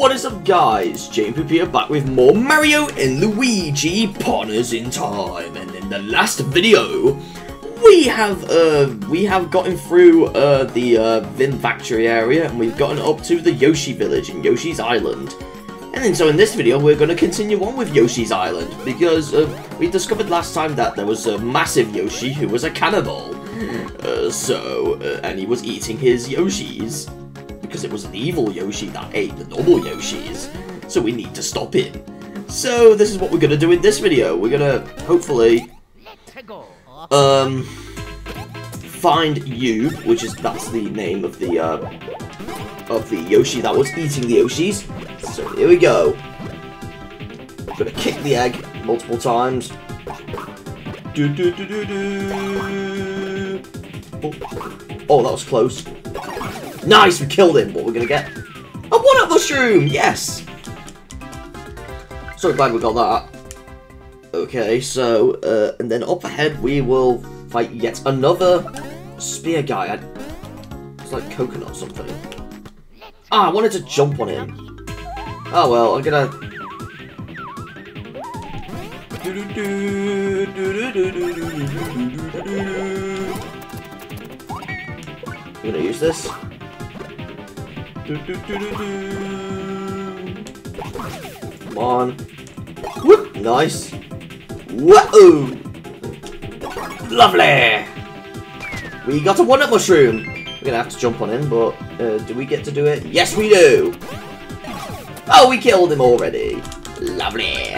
What is up guys, JPP here back with more Mario and Luigi Partners in Time and in the last video we have uh we have gotten through uh the uh Vim factory area and we've gotten up to the Yoshi village in Yoshi's Island. And then so in this video we're going to continue on with Yoshi's Island because uh, we discovered last time that there was a massive Yoshi who was a cannibal. Uh, so, uh, and he was eating his Yoshis because it was an evil Yoshi that ate the normal Yoshis. So we need to stop him. So this is what we're going to do in this video. We're going to hopefully um find you, which is that's the name of the uh of the Yoshi that was eating the Yoshis. So here we go. Gonna kick the egg multiple times. Do do do do do. Oh, that was close. Nice, we killed him. What we're gonna get? A one-up mushroom. Yes. So glad we got that. Okay, so, uh, and then up ahead we will fight yet another spear guy. I, it's like coconut or something. Ah, I wanted to jump on him. Oh well, I'm gonna... I'm gonna use this. Come on. Whoop! Nice. Whoa! Lovely! We got a one-up mushroom. We're gonna have to jump on him, but uh, do we get to do it? Yes, we do! Oh, we killed him already. Lovely.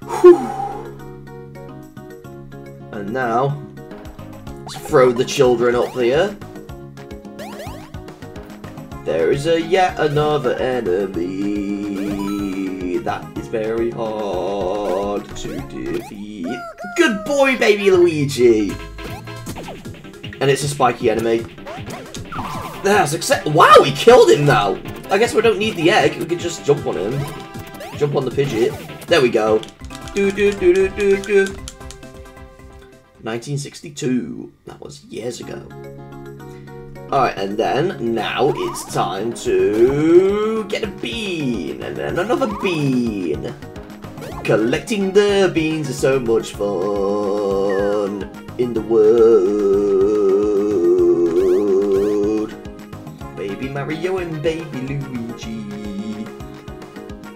Whew. And now, throw the children up here. There is a yet another enemy that is very hard to defeat. Good boy, baby Luigi! And it's a spiky enemy. That's accept- Wow, we killed him now! I guess we don't need the egg, we can just jump on him. Jump on the Pidgeot. There we go. Do do do do do do. 1962. That was years ago. Alright, and then now it's time to get a bean, and then another bean. Collecting the beans is so much fun in the world. Baby Mario and baby Luigi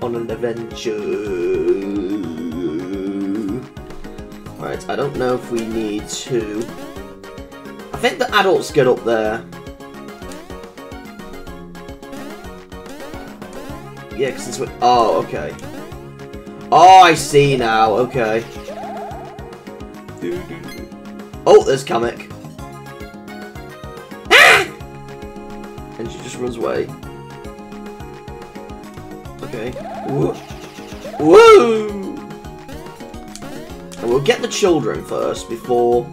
on an adventure. Right, I don't know if we need to. I think the adults get up there. Yeah, because it's. Oh, okay. Oh, I see now. Okay. Oh, there's Kamek. Ah! And she just runs away. Okay. Woo! And we'll get the children first before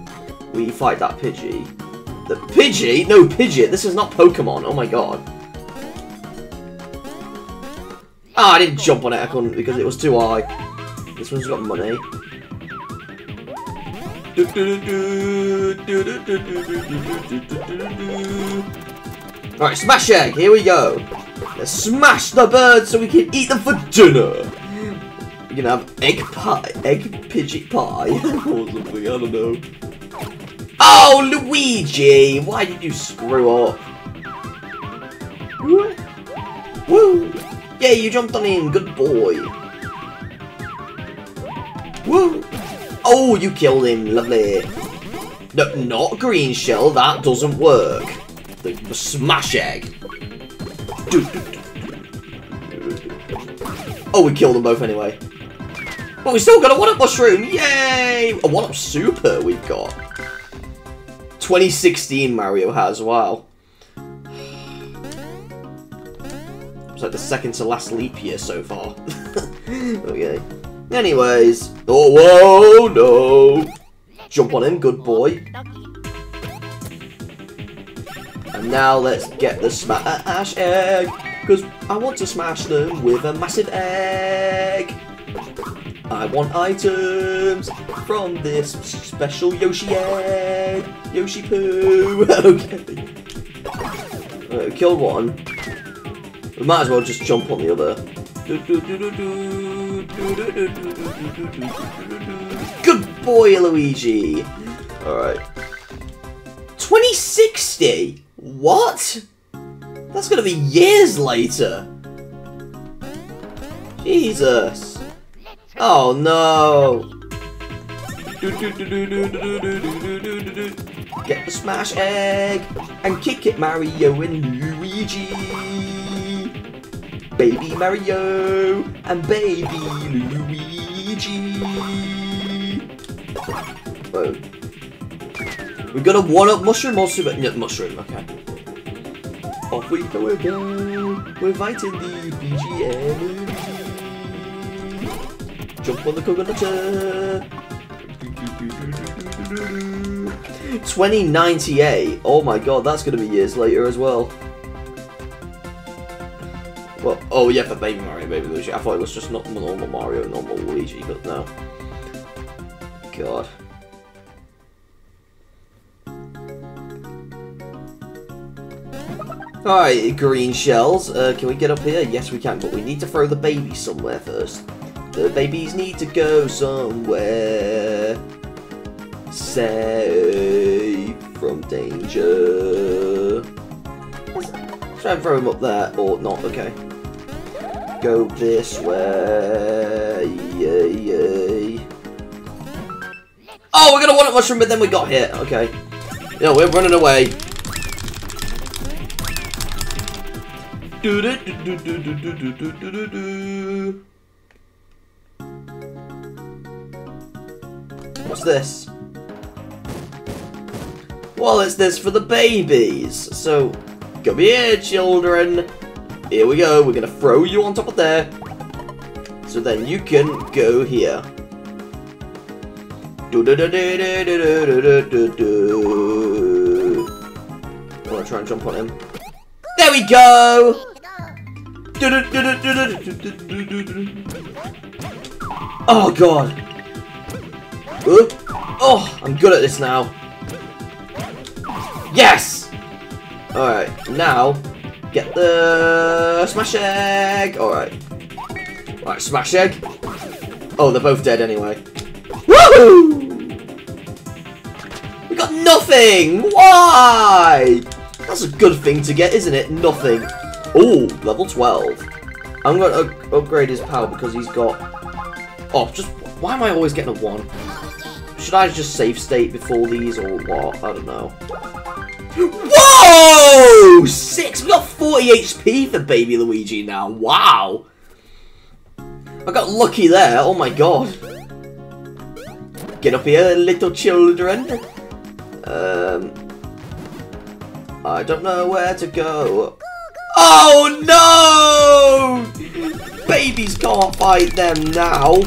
we fight that Pidgey. The Pidgey? No, Pidgeot. This is not Pokemon. Oh my god. Ah, I didn't jump on it. I couldn't because it was too high. This one's got money. Alright, smash egg. Here we go. Let's smash the bird so we can eat them for dinner. We're gonna have egg pie, egg Pidgey pie oh, or something. I don't know. Oh, Luigi! Why did you screw up? Woo! Woo! Yeah, you jumped on him. Good boy. Woo! Oh, you killed him. Lovely. No, not green shell. That doesn't work. The, the smash egg. Oh, we killed them both anyway. But we still got a one-up mushroom. Yay! A one-up super we've got. 2016 Mario has, wow. It's like the second to last leap year so far. okay. Anyways. Oh, whoa, no. Jump on him, good boy. And now let's get the smash egg. Because I want to smash them with a massive egg. I want items from this special Yoshi egg. Yoshi poo. okay. Uh, we killed one. We might as well just jump on the other. Good boy, Luigi! Alright. 2060? What? That's gonna be years later. Jesus. Oh no. Get the smash egg and kick it, Mario and Luigi. Baby Mario and baby Luigi. Whoa. We got a one-up mushroom or super no, mushroom, okay. Off we go again. We're fighting the BGM. Jump on the coconut. 2098. Oh my god, that's gonna be years later as well. Well, oh yeah, for Baby Mario, Baby Luigi. I thought it was just not normal Mario, normal Luigi, but no. God. Alright, green shells. Uh, can we get up here? Yes, we can, but we need to throw the baby somewhere first. The babies need to go somewhere safe from danger. Try and throw them up there, or not, okay. Go this way. Yay, yay. Oh, we're gonna want a mushroom, but then we got hit. Okay. No, we're running away. Do do do do do do do do do do. What's this? Well, it's this for the babies. So, come here, children. Here we go. We're going to throw you on top of there. So then you can go here. Do do do do do do do do do do. I want to try and jump on him. There we go. Oh god. Oh, I'm good at this now. Yes! Alright, now, get the smash egg! Alright. Alright, smash egg. Oh, they're both dead anyway. Woohoo! We got nothing! Why? That's a good thing to get, isn't it? Nothing. Oh, level 12. I'm going to upgrade his power because he's got... Oh, just... Why am I always getting a 1? Should I just save state before these or what? I don't know. Whoa! Six! We got 40 HP for Baby Luigi now. Wow! I got lucky there. Oh my god. Get up here, little children. Um... I don't know where to go. Oh no! Babies can't fight them now.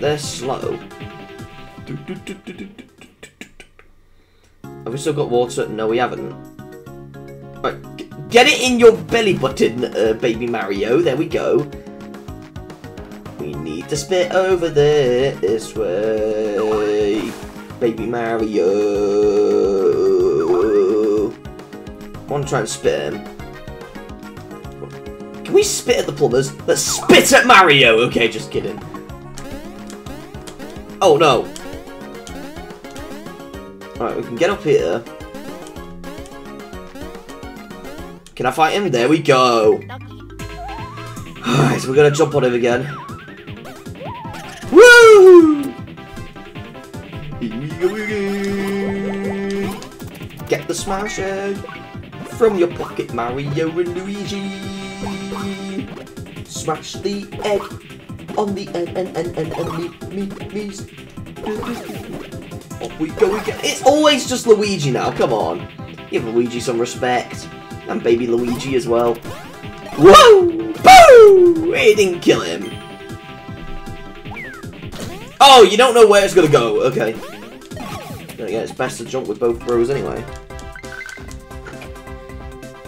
They're slow. Have we still got water? No, we haven't. Right, get it in your belly button, uh, baby Mario. There we go. We need to spit over there this way. Baby Mario. I want to try and spit him. Can we spit at the plumbers? Let's spit at Mario! Okay, just kidding. Oh no. Alright, we can get up here. Can I fight him? There we go. Alright, so we're gonna jump on him again. Woo! Get the smash egg from your pocket, Mario and Luigi. Smash the egg on the end, and and and and me me me. Off oh, we go again. It's always just Luigi now. Come on, give Luigi some respect, and baby Luigi as well. Whoa! Boo! It didn't kill him. Oh, you don't know where it's gonna go. Okay. Yeah, it's best to jump with both bros anyway.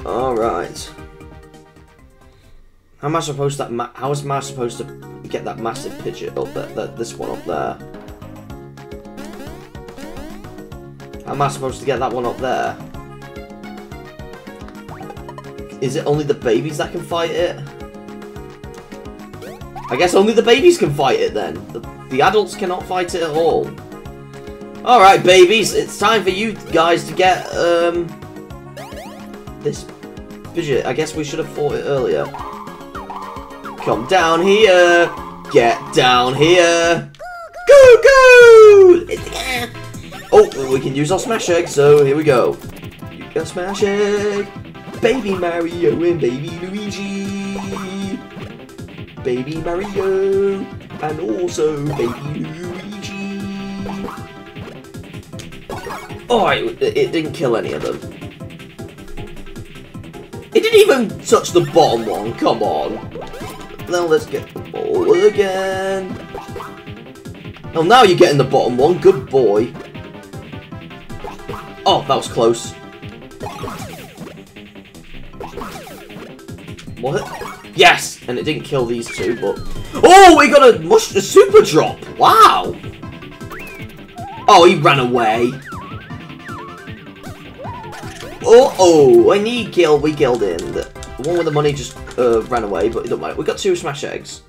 Alright. How am I supposed to how is I supposed to get that massive picture up there, that this one up there? How am I supposed to get that one up there? is it only the babies that can fight it? I guess only the babies can fight it then. The, the adults cannot fight it at all. Alright, babies, it's time for you guys to get, um... This fidget. I guess we should have fought it earlier. Come down here! Get down here! Go, go! Oh, we can use our smash egg, so here we go. You got smash egg! Baby Mario and baby Luigi! Baby Mario! And also baby Luigi! Oh, it, it didn't kill any of them. It didn't even touch the bottom one, come on. Now let's get ball again. Oh, now you're getting the bottom one, good boy. Oh, that was close. What? Yes! And it didn't kill these two, but... Oh, we got a, mush a super drop! Wow! Oh, he ran away. Oh, oh, and he killed, we killed him. The one with the money just uh, ran away, but it don't matter. We got two smash eggs.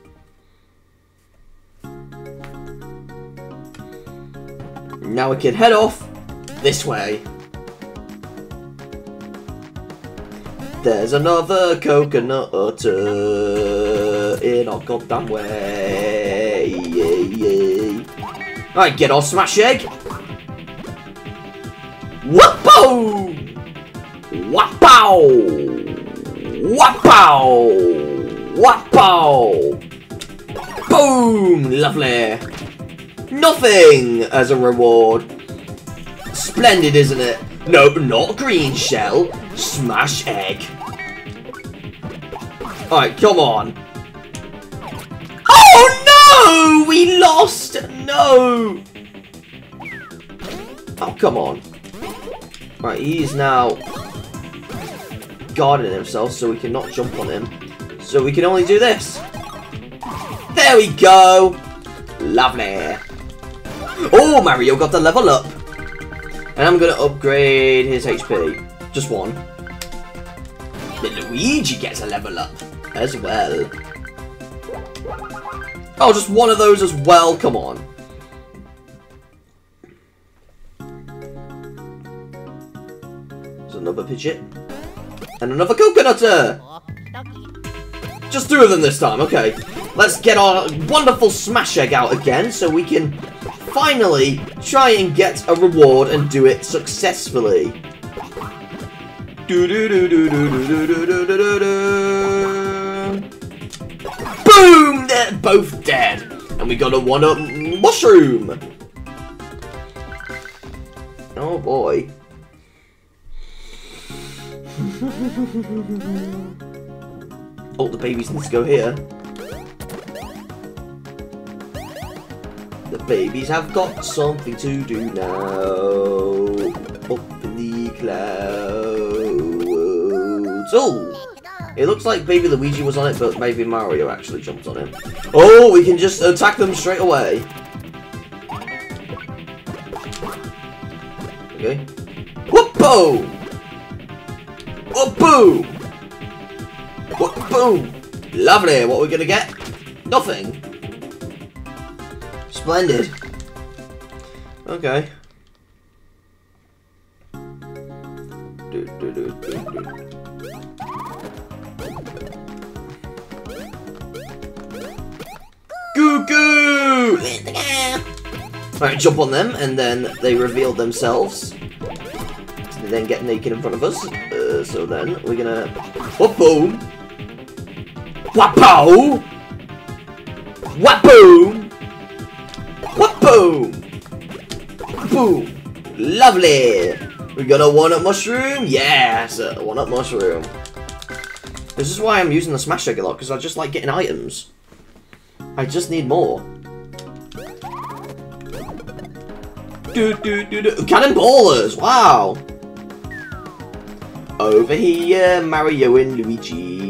Now we can head off this way. There's another coconut in our goddamn way. Alright, get our smash egg. Whoop! Wapow! Wapow! Wapow! Boom! Lovely. Nothing as a reward. Splendid, isn't it? No, not green shell. Smash egg. Alright, come on. Oh no! We lost! No! Oh, come on. Right, he's now guarding himself so we cannot jump on him. So we can only do this. There we go. Lovely. Oh, Mario got the level up. And I'm going to upgrade his HP. Just one. But Luigi gets a level up as well. Oh, just one of those as well. Come on. Another Pidgeot. And another coconutter! Just two of them this time, okay. Let's get our wonderful smash egg out again so we can finally try and get a reward and do it successfully. Boom! They're both dead. And we got a one-up mushroom. Oh boy. Oh, the babies need to go here. The babies have got something to do now. Up in the clouds. Oh! It looks like Baby Luigi was on it, but maybe Mario actually jumped on it. Oh, we can just attack them straight away. Okay. Whoop-oh! Oh, boom! What, boom! Lovely, what are we gonna get? Nothing. Splendid. Okay. Do, do, do, Goo goo! Alright, jump on them, and then they reveal themselves. They then get naked in front of us. So then we're gonna. Whoop boom! Wapow! Wapoom! Wapoom! Boom! what boom, boom. Lovely! We got a one-up mushroom? Yes! One-up mushroom. This is why I'm using the smash egg a lot, because I just like getting items. I just need more. Do, do, do, do. Cannonballers! Wow! Over here, Mario and Luigi.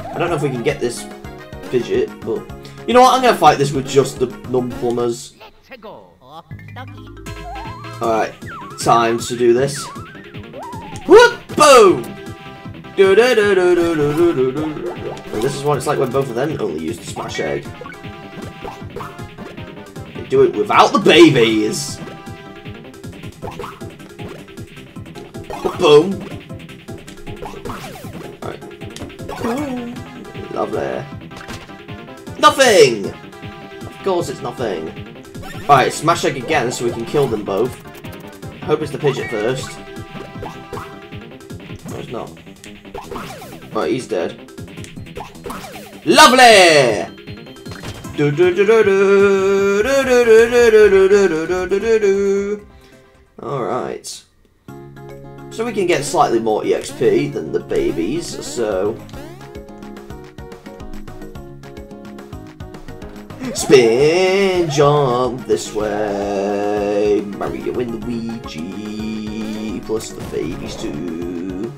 I don't know if we can get this fidget, but... You know what, I'm going to fight this with just the non-plumbers. Alright, time to do this. Whoop! Boom! Oh, this is what it's like when both of them only use the smash egg. Do it without the babies! Boom! Alright. Lovely. Nothing! Of course it's nothing. Alright, smash egg again so we can kill them both. Hope it's the pigeon first. No, it's not. Right, he's dead. Lovely! Alright. So we can get slightly more EXP than the babies, so... Spin jump this way. Mario and Luigi, plus the babies too.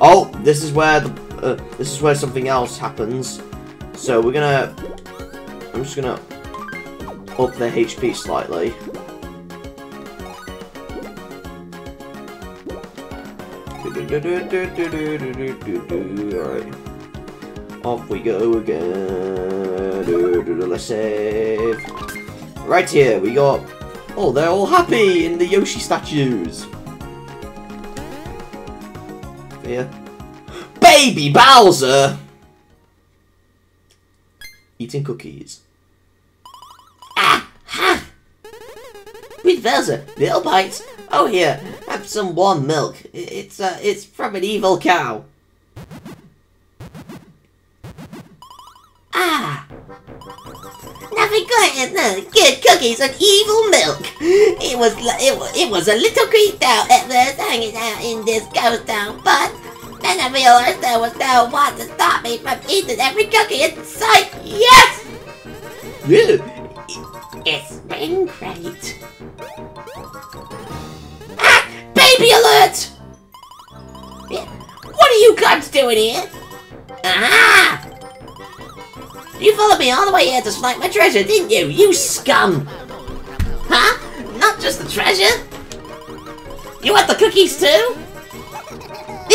Oh, this is where the uh, this is where something else happens. So we're gonna. I'm just gonna up their HP slightly. Alright. Off we go again. Let's save. Right here, we got... Oh, they're all happy in the Yoshi statues. Here. Baby Bowser! Eating cookies. Ah! Ha! With Bowser, little bites. Oh here, have some warm milk. It's uh, it's from an evil cow. Ah! Nothing good, no, good cookies and evil milk. It was it was, it was a little creeped out at first hanging out in this ghost town, but then I realized there was no one to stop me from eating every cookie in sight. Yes! Yeah. It's been great. Ah! Baby alert! What are you guys doing here? Ah! You followed me all the way here to snipe my treasure, didn't you? You scum! Huh? Not just the treasure? You want the cookies too?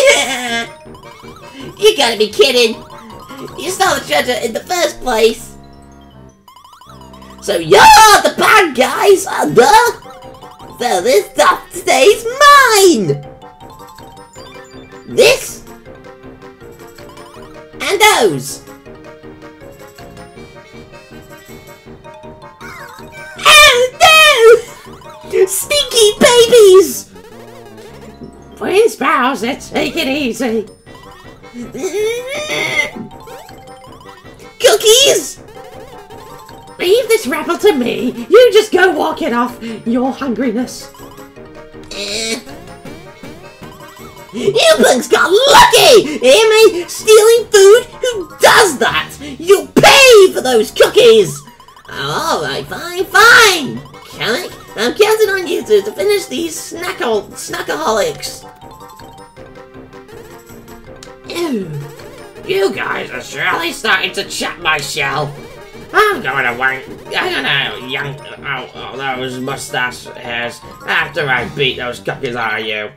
you gotta be kidding! You stole the treasure in the first place! So you're the bad guys, duh? So this stuff stays mine! This? And those? Oh no! Stinky babies! Prince Bowser, take it easy. Cookies? Leave this rabble to me. You just go walking off your hungriness. Eh. You bugs got lucky! Hear me? Stealing food? Who does that? You'll pay for those cookies! Alright, fine, fine! Kamek, I'm counting on you to, to finish these snackaholics. Ew. You guys are surely starting to chap my shell. I'm going to wank. I'm gonna yank out all those mustache hairs after I beat those cookies out of you.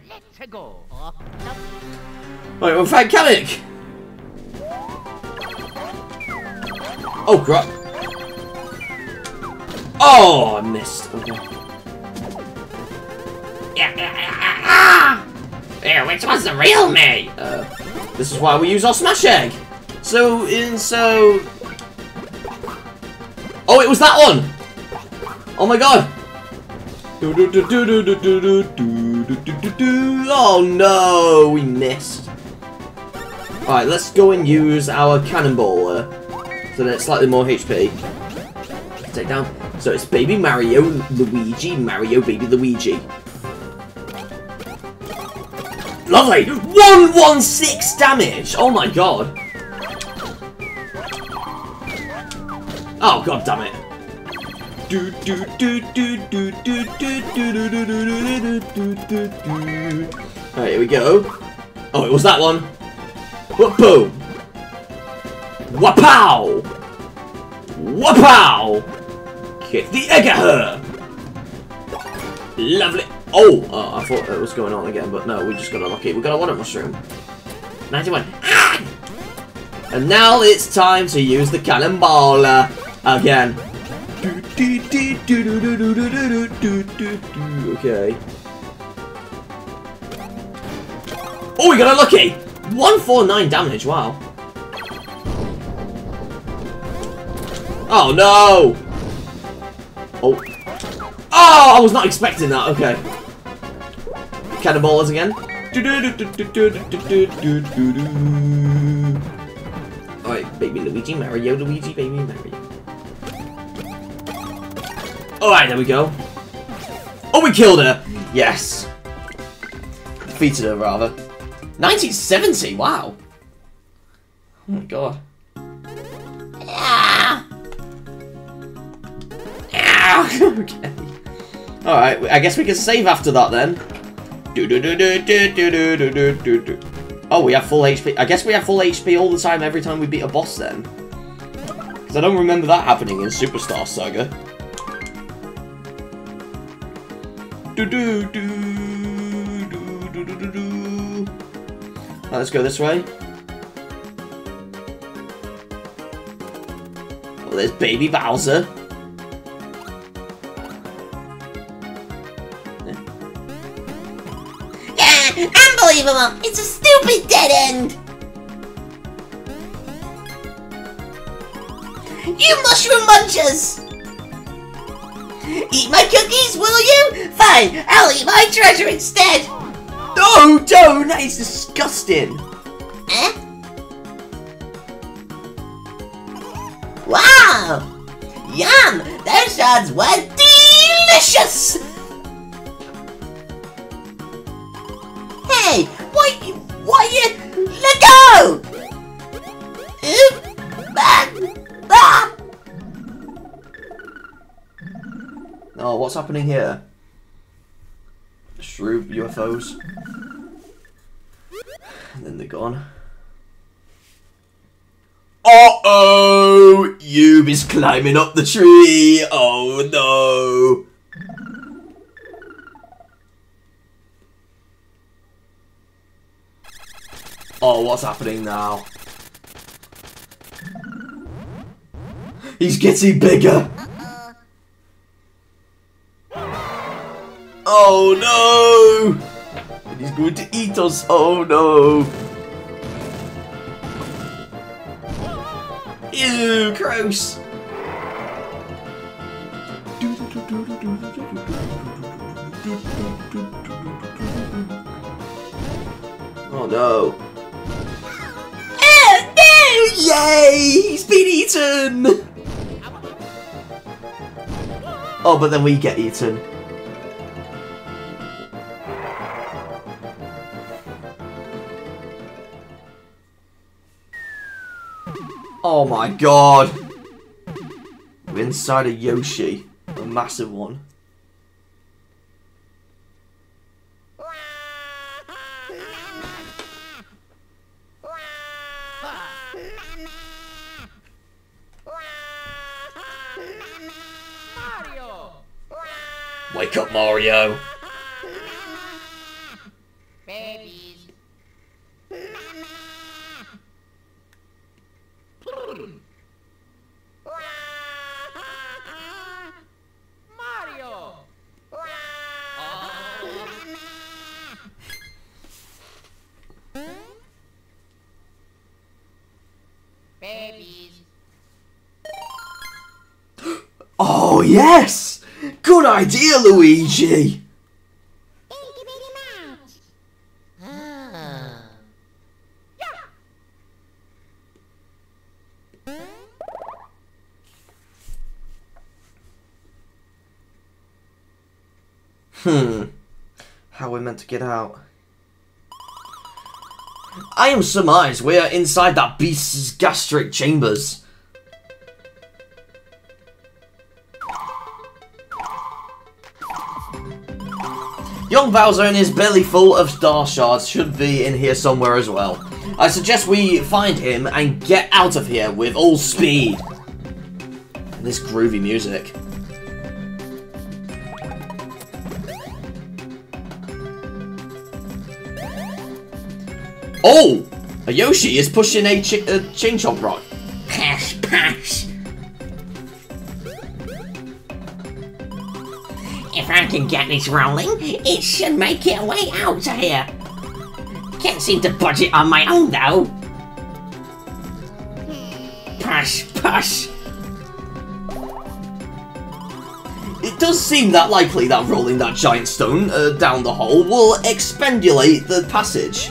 Right, well, thank Kamek. Oh, crap. Oh, I missed. Okay. Yeah, yeah, yeah, ah! Yeah, which one's the real me? Uh, this is why we use our smash egg. So, in, so... Oh, it was that one! Oh my god! Oh no, we missed. Alright, let's go and use our cannonball so that it's slightly more HP. Take down. So it's Baby Mario, Luigi, Mario, Baby Luigi. Lovely! 116 damage! Oh my god! Oh god damn it. Alright, here we go. Oh, it was that one. Whoop boom! Wapow! Wapow! Kick the egg at her! Lovely. Oh, oh, I thought it was going on again, but no, we just got unlucky. We got a water mushroom. 91. Ah! And now it's time to use the cannonball uh, again. Okay. Oh, we got unlucky! 149 damage, wow. Oh no! Oh. Oh, I was not expecting that, okay. Cannonballs again. Alright, baby Luigi, Mario, Luigi, baby Mario. Alright, there we go. Oh, we killed her! Yes. Defeated her, rather. 1970, wow. Oh my god. Ah! Ah, okay. Alright, I guess we can save after that then. Do do do do do do do do do do. Oh, we have full HP. I guess we have full HP all the time every time we beat a boss then. Because I don't remember that happening in Superstar Saga. Do do do do do do do. Right, let's go this way. Oh, there's Baby Bowser. Unbelievable! It's a stupid dead end! You mushroom munchers! Eat my cookies, will you? Fine, I'll eat my treasure instead! No, don't! That is disgusting! Eh? Wow! Yum! Those shards were delicious! Ah. Oh, what's happening here? Shroob UFOs. And then they're gone. Uh-oh! Yoob is climbing up the tree! Oh no! Oh, what's happening now? He's getting bigger! Oh no! And He's going to eat us! Oh no! Ew, gross! Oh no! Yay! He's been eaten! Oh, but then we get eaten. Oh my god! We're inside a Yoshi. A massive one. Wake up, Mario! Mario! Oh, yes! Good idea, Luigi! Hmm. How are we meant to get out? I am surmised we are inside that beast's gastric chambers. Young his belly full of star shards should be in here somewhere as well. I suggest we find him and get out of here with all speed. This groovy music. Oh! A Yoshi is pushing a, a chain chomp rock. Can get this rolling, it should make it way out of here. Can't seem to budge it on my own, though. Push, push. It does seem that likely that rolling that giant stone uh, down the hole will expendulate the passage.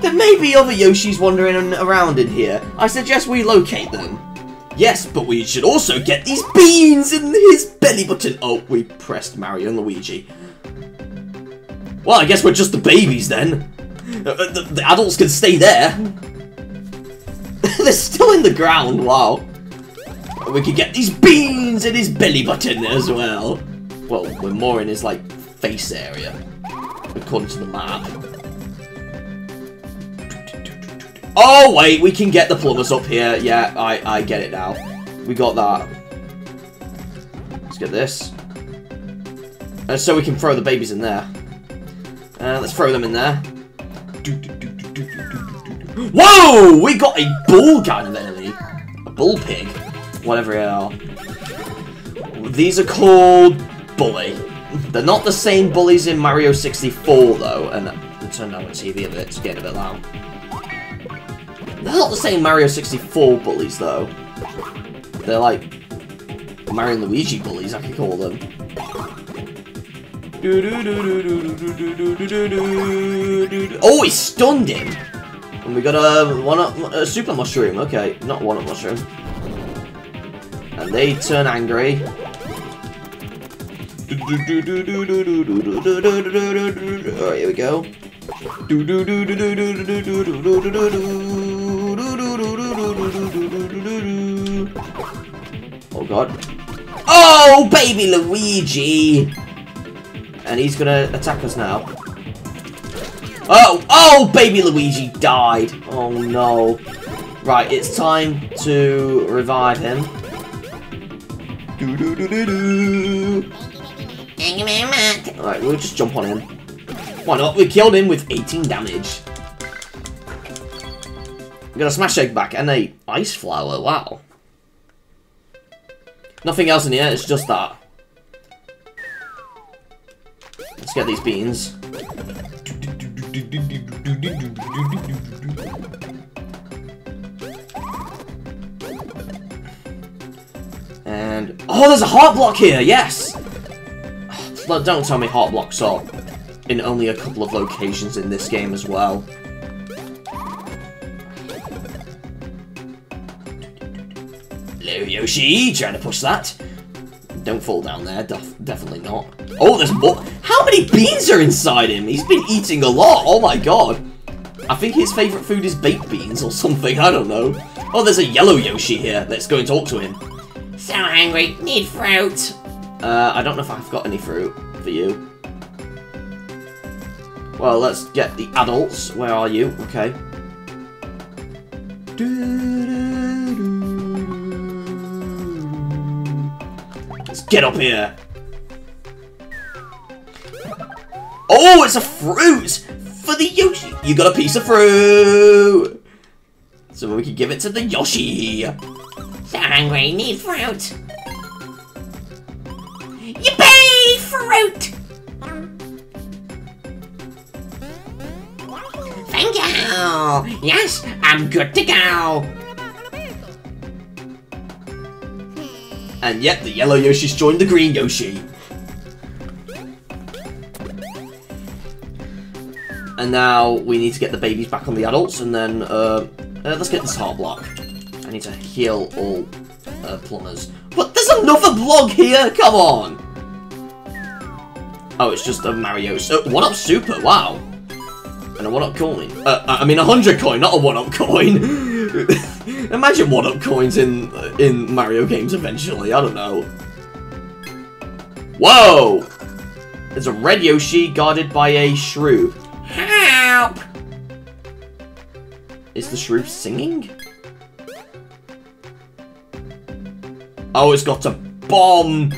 There may be other Yoshis wandering around in here. I suggest we locate them. Yes, but we should also get these beans in his belly button. Oh, we pressed Mario and Luigi. Well, I guess we're just the babies then. Uh, the, the adults can stay there. They're still in the ground, wow. We could get these beans in his belly button as well. Well, we're more in his, like, face area. According to the map. Oh, wait, we can get the plumbers up here. Yeah, I, I get it now. We got that. Let's get this. Uh, so we can throw the babies in there. Uh, let's throw them in there. Whoa! We got a bull of enemy. A bull pig. Whatever they are. These are called Bully. They're not the same bullies in Mario 64 though, and I turned down the TV a bit, it's getting a bit loud. They're not the same Mario 64 bullies though. They're like Mario and Luigi bullies, I could call them. Oh, he stunned him! And we got a one up a super mushroom. Okay, not one up mushroom. And they turn angry. Alright, here we go. Oh god. Oh, baby Luigi! And he's gonna attack us now. Oh, oh, baby Luigi died. Oh no. Right, it's time to revive him. Do do do do do. Thank you very much. Alright, we'll just jump on him. Why not? We killed him with 18 damage. We got a smash egg back and a ice flower. Wow. Nothing else in here. It's just that. Let's get these beans. And oh, there's a heart block here. Yes. Don't tell me heart blocks are in only a couple of locations in this game as well. Yoshi. Trying to push that. Don't fall down there. Def definitely not. Oh, there's more. How many beans are inside him? He's been eating a lot. Oh my god. I think his favourite food is baked beans or something. I don't know. Oh, there's a yellow Yoshi here. Let's go and talk to him. So hungry. Need fruit. Uh, I don't know if I've got any fruit for you. Well, let's get the adults. Where are you? Okay. Let's get up here. Oh, it's a fruit for the Yoshi. You got a piece of fruit. So we can give it to the Yoshi. So hungry. Need fruit. Yippee! Fruit! Thank you! Yes, I'm good to go! And yep, the yellow Yoshi's joined the green Yoshi. And now we need to get the babies back on the adults, and then uh, uh, let's get this heart block. I need to heal all uh, plumbers. But there's another block here. Come on. Oh, it's just a Mario. So one up super. Wow. And a one up coin. Uh, I mean a hundred coin, not a one up coin. Imagine one up coins in in Mario games eventually. I don't know. Whoa! There's a red Yoshi guarded by a Shroob. Help! Is the Shroob singing? Oh, it's got a bomb.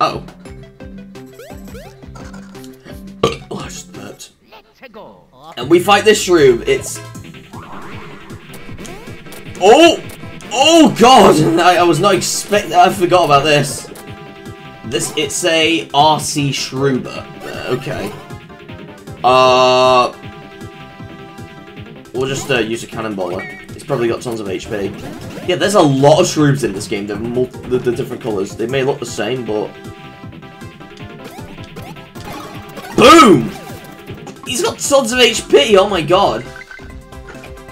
Oh. oh, I just burped. And we fight this Shroob. It's... Oh! Oh, God! I, I was not expecting... I forgot about this. This, it's a RC Shroober. Uh, okay. Uh... We'll just uh, use a cannonballer. It's probably got tons of HP. Yeah, there's a lot of shrooms in this game. They're the, the different colours. They may look the same, but... Boom! He's got tons of HP, oh my god.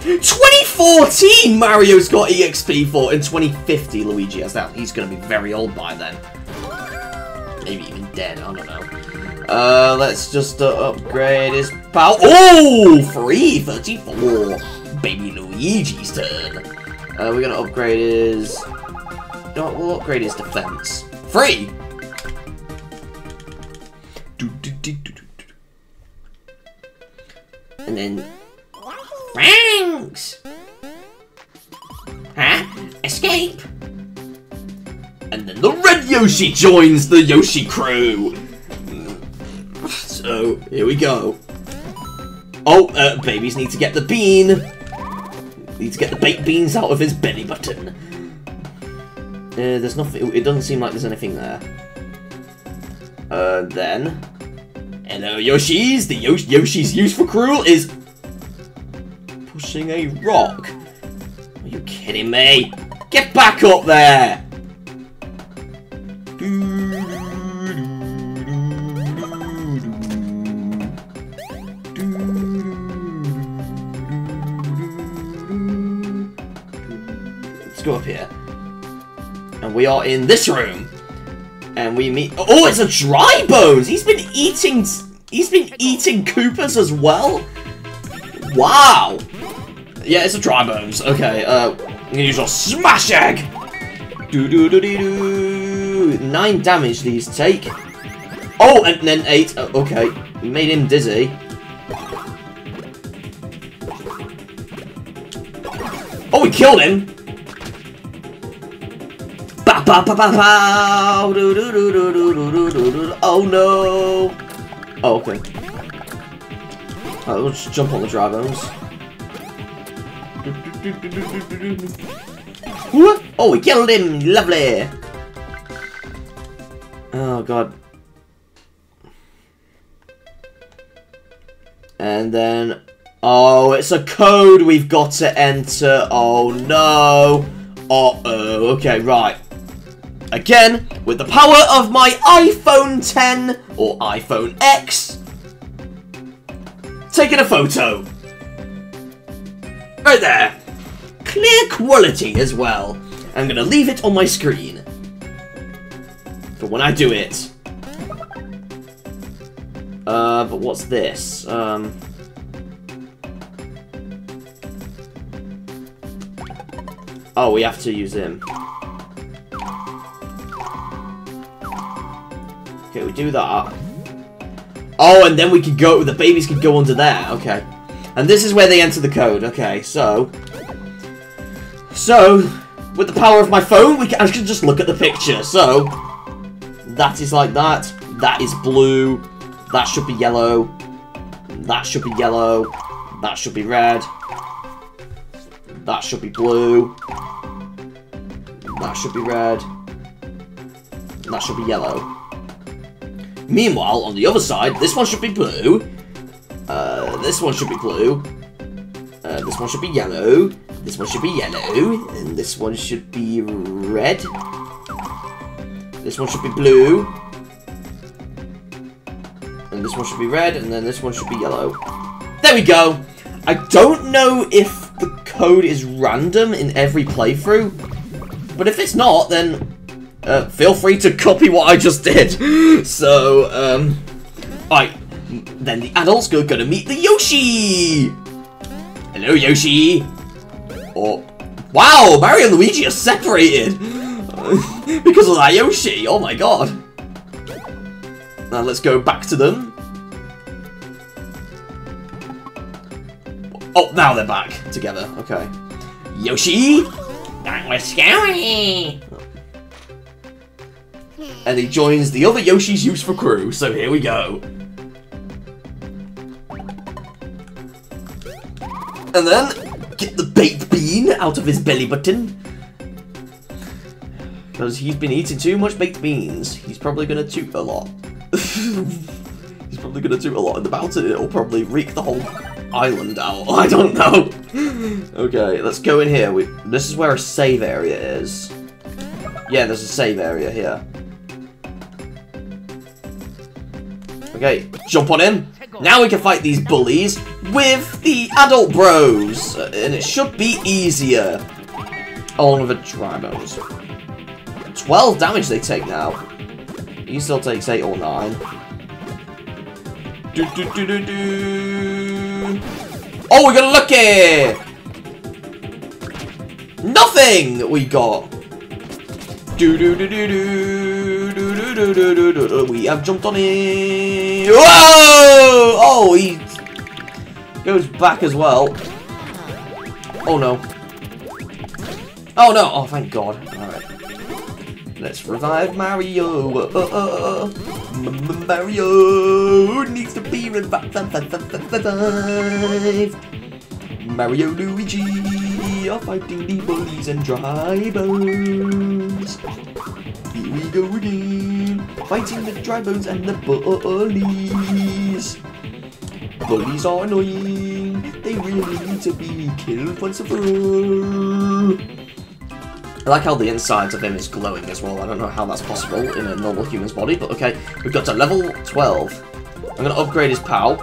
2014 Mario's got EXP for, in 2050 Luigi has that. He's gonna be very old by then. Maybe even dead, I don't know. Uh, let's just uh, upgrade his power. Oh, 334. Baby Luigi's turn. Uh, we're gonna upgrade his... No, we'll upgrade his defense. Free! And then... Ranks! Huh? Escape! And then the red Yoshi joins the Yoshi crew! So, here we go. Oh, uh, babies need to get the bean! Need to get the baked beans out of his belly button. Uh, there's nothing, it doesn't seem like there's anything there. Uh, then... Hello, Yoshis! The Yosh Yoshi's useful crew is... Pushing a rock. Are you kidding me? Get back up there! Let's go up here. And we are in this room. And we meet... Oh, it's a dry bones! He's been eating... He's been eating Koopas as well? Wow! Yeah, it's a dry bones. Okay, uh, I'm gonna use your smash egg! Do do do do do! Nine damage these take. Oh, and then eight. Uh, okay, made him dizzy. Oh, we killed him! Ba ba ba ba ba! Do do do do do do do do! Oh no! Oh, okay. Alright, let's jump on the dry bones. Oh, we killed him! Lovely! Oh, God. And then... Oh, it's a code we've got to enter. Oh, no. Uh-oh. Okay, right. Again, with the power of my iPhone 10 or iPhone X, taking a photo. Right there. Clear quality as well. I'm gonna leave it on my screen. For when I do it. Uh, but what's this? Um... Oh, we have to use him. Okay, we do that. Oh, and then we could go, the babies could go under there. Okay. And this is where they enter the code. Okay, so... So, with the power of my phone, we can, I can just look at the picture. So, that is like that. That is blue. That should be yellow. That should be yellow. That should be red. That should be blue. That should be red. That should be yellow. Meanwhile, on the other side, this one should be blue. Uh, this one should be blue. Uh, this one should be yellow. This one should be yellow. And this one should be red. This one should be blue. And this one should be red. And then this one should be yellow. There we go. I don't know if the code is random in every playthrough. But if it's not, then uh, feel free to copy what I just did. So, um, then the adults are gonna meet the Yoshi. Hello, Yoshi. Oh, wow! Mario and Luigi are separated because of that Yoshi. Oh my god. Now let's go back to them. Oh, now they're back together. Okay. Yoshi. That was scary. And he joins the other Yoshi's useful crew, so here we go. And then, get the baked bean out of his belly button. Because he's been eating too much baked beans. He's probably gonna toot a lot. he's probably gonna toot a lot, and about it, it'll probably reek the whole island out. I don't know. okay, let's go in here. We, this is where a save area is. Yeah, there's a save area here. Okay, jump on him. Now we can fight these bullies with the adult bros. And it should be easier. Along with the Drybos. 12 damage they take now. He still takes 8 or 9. Do, do, do, do, do. Oh, we got lucky! Nothing we got. Do do do do do do do do do do. We have jumped on it. Whoa! Oh, he goes back as well. Oh no. Oh no! Oh, thank God. All right. Let's revive Mario. Uh, uh, uh. Mario needs to be revived. Mario Luigi are fighting the bullies and Drybones. Here we go again, fighting the Drybones and the bullies. Bullies are annoying, they really need to be killed once and for all. I like how the insides of him is glowing as well. I don't know how that's possible in a normal human's body, but okay. We've got to level 12. I'm going to upgrade his pal.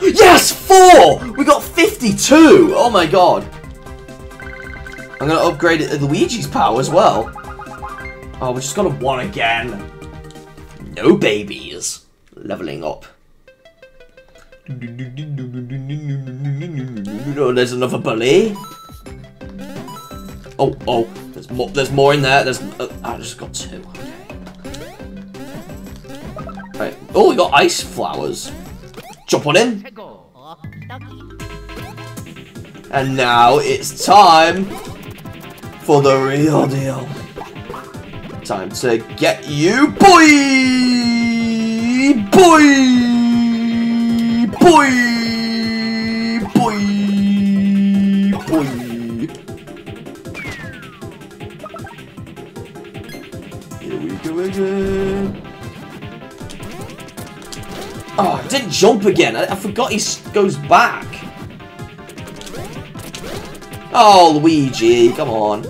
Yes! Four! We got 52! Oh my god. I'm to upgrade Luigi's power as well. Oh, we're just got a one again. No babies. Leveling up. Oh, there's another bully. Oh, oh, there's more. There's more in there. There's. Uh, I just got two. Okay. Right. Oh, we got ice flowers. Jump on in. And now it's time for the real deal. Time to get you, boy, boy, boy, boy, boy. Here we go again. Oh, I didn't jump again. I, I forgot he goes back. Oh, Luigi, come on.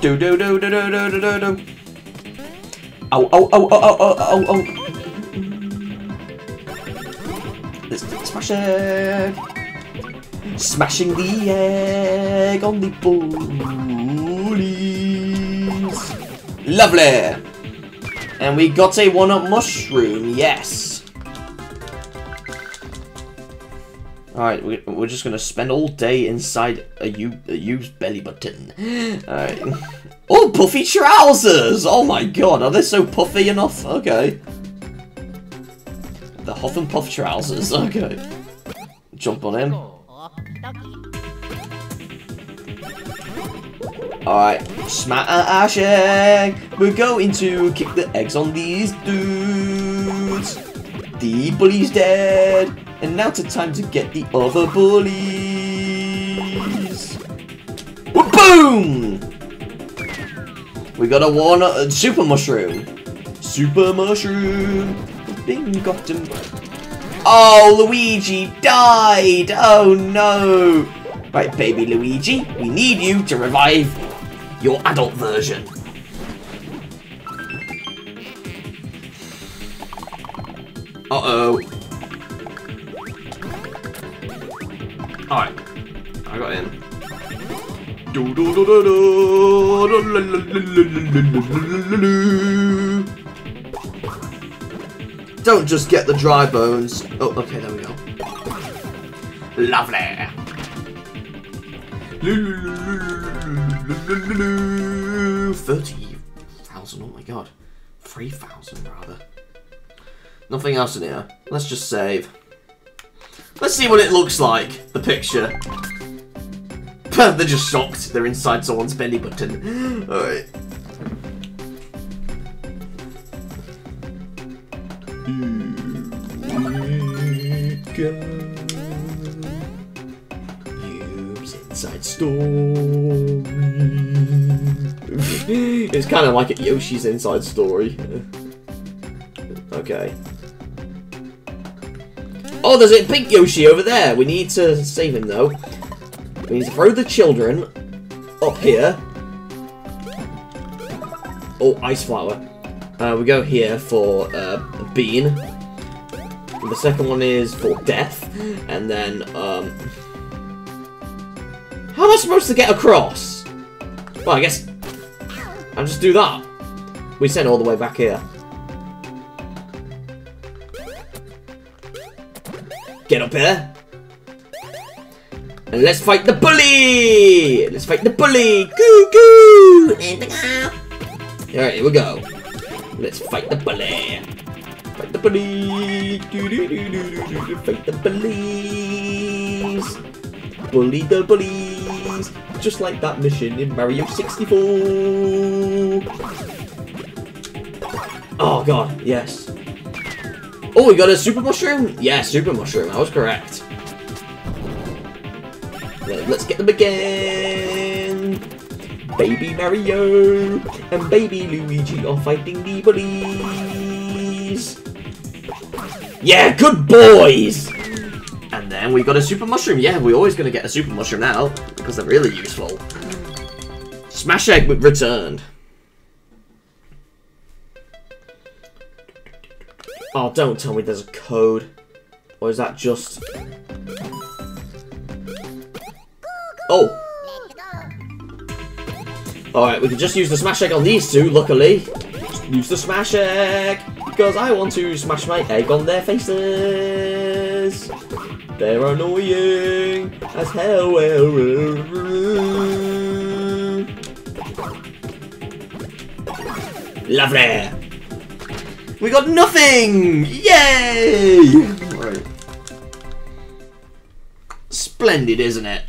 Do do do do do do do do. Oh oh oh oh oh oh oh oh. Let's smash it. Smashing the egg on the bullies. Lovely. And we got a one-up mushroom, yes. Alright, we, we're just gonna spend all day inside a, used belly button. Alright. Oh, puffy trousers! Oh my god, are they so puffy enough? Okay. The Huff and Puff trousers, okay. Jump on him. Alright, smash egg. We're going to kick the eggs on these dudes. The bully's dead. And now it's time to get the other bullies. Boom! We got a one uh, super mushroom. Super mushroom. Bing got him. Oh, Luigi died. Oh no. Right, baby Luigi, we need you to revive your adult version. Uh-oh. Alright. I got in. Do do do do do Don't just get the dry bones. Oh, okay, there we go. Lovely. Thirty thousand. Oh my god, three thousand rather. Nothing else in here. Let's just save. Let's see what it looks like, the picture. They're just shocked. They're inside someone's belly button. Alright. Inside Story. it's kind of like a Yoshi's Inside Story. Okay. Oh, there's a pink Yoshi over there. We need to save him, though. We need to throw the children up here. Oh, ice flower. Uh, we go here for uh, a bean. The second one is for death. And then, um... How am I supposed to get across? Well, I guess... I'll just do that. We sent all the way back here. Get up here. And let's fight the bully! Let's fight the bully! Goo goo! Alright, here we go. Let's fight the bully. Fight the bully. -doo -doo -doo. Fight the bullies. Bully the bullies. Just like that mission in Mario 64. Oh god, yes. Oh, we got a super mushroom? Yeah, super mushroom. I was correct. Let- Let's get them again. Baby Mario and Baby Luigi are fighting the bullies. Yeah, good boys! And then we got a super mushroom. Yeah, we're always going to get a super mushroom now because they're really useful. Smash Egg returned. Oh, don't tell me there's a code. Or is that just... Oh! Alright, we can just use the Smash Egg on these two, luckily. Use the Smash Egg! Because I want to smash my egg on their faces! They're annoying as hell. Lovely! We got nothing! Yay! Right. Splendid, isn't it?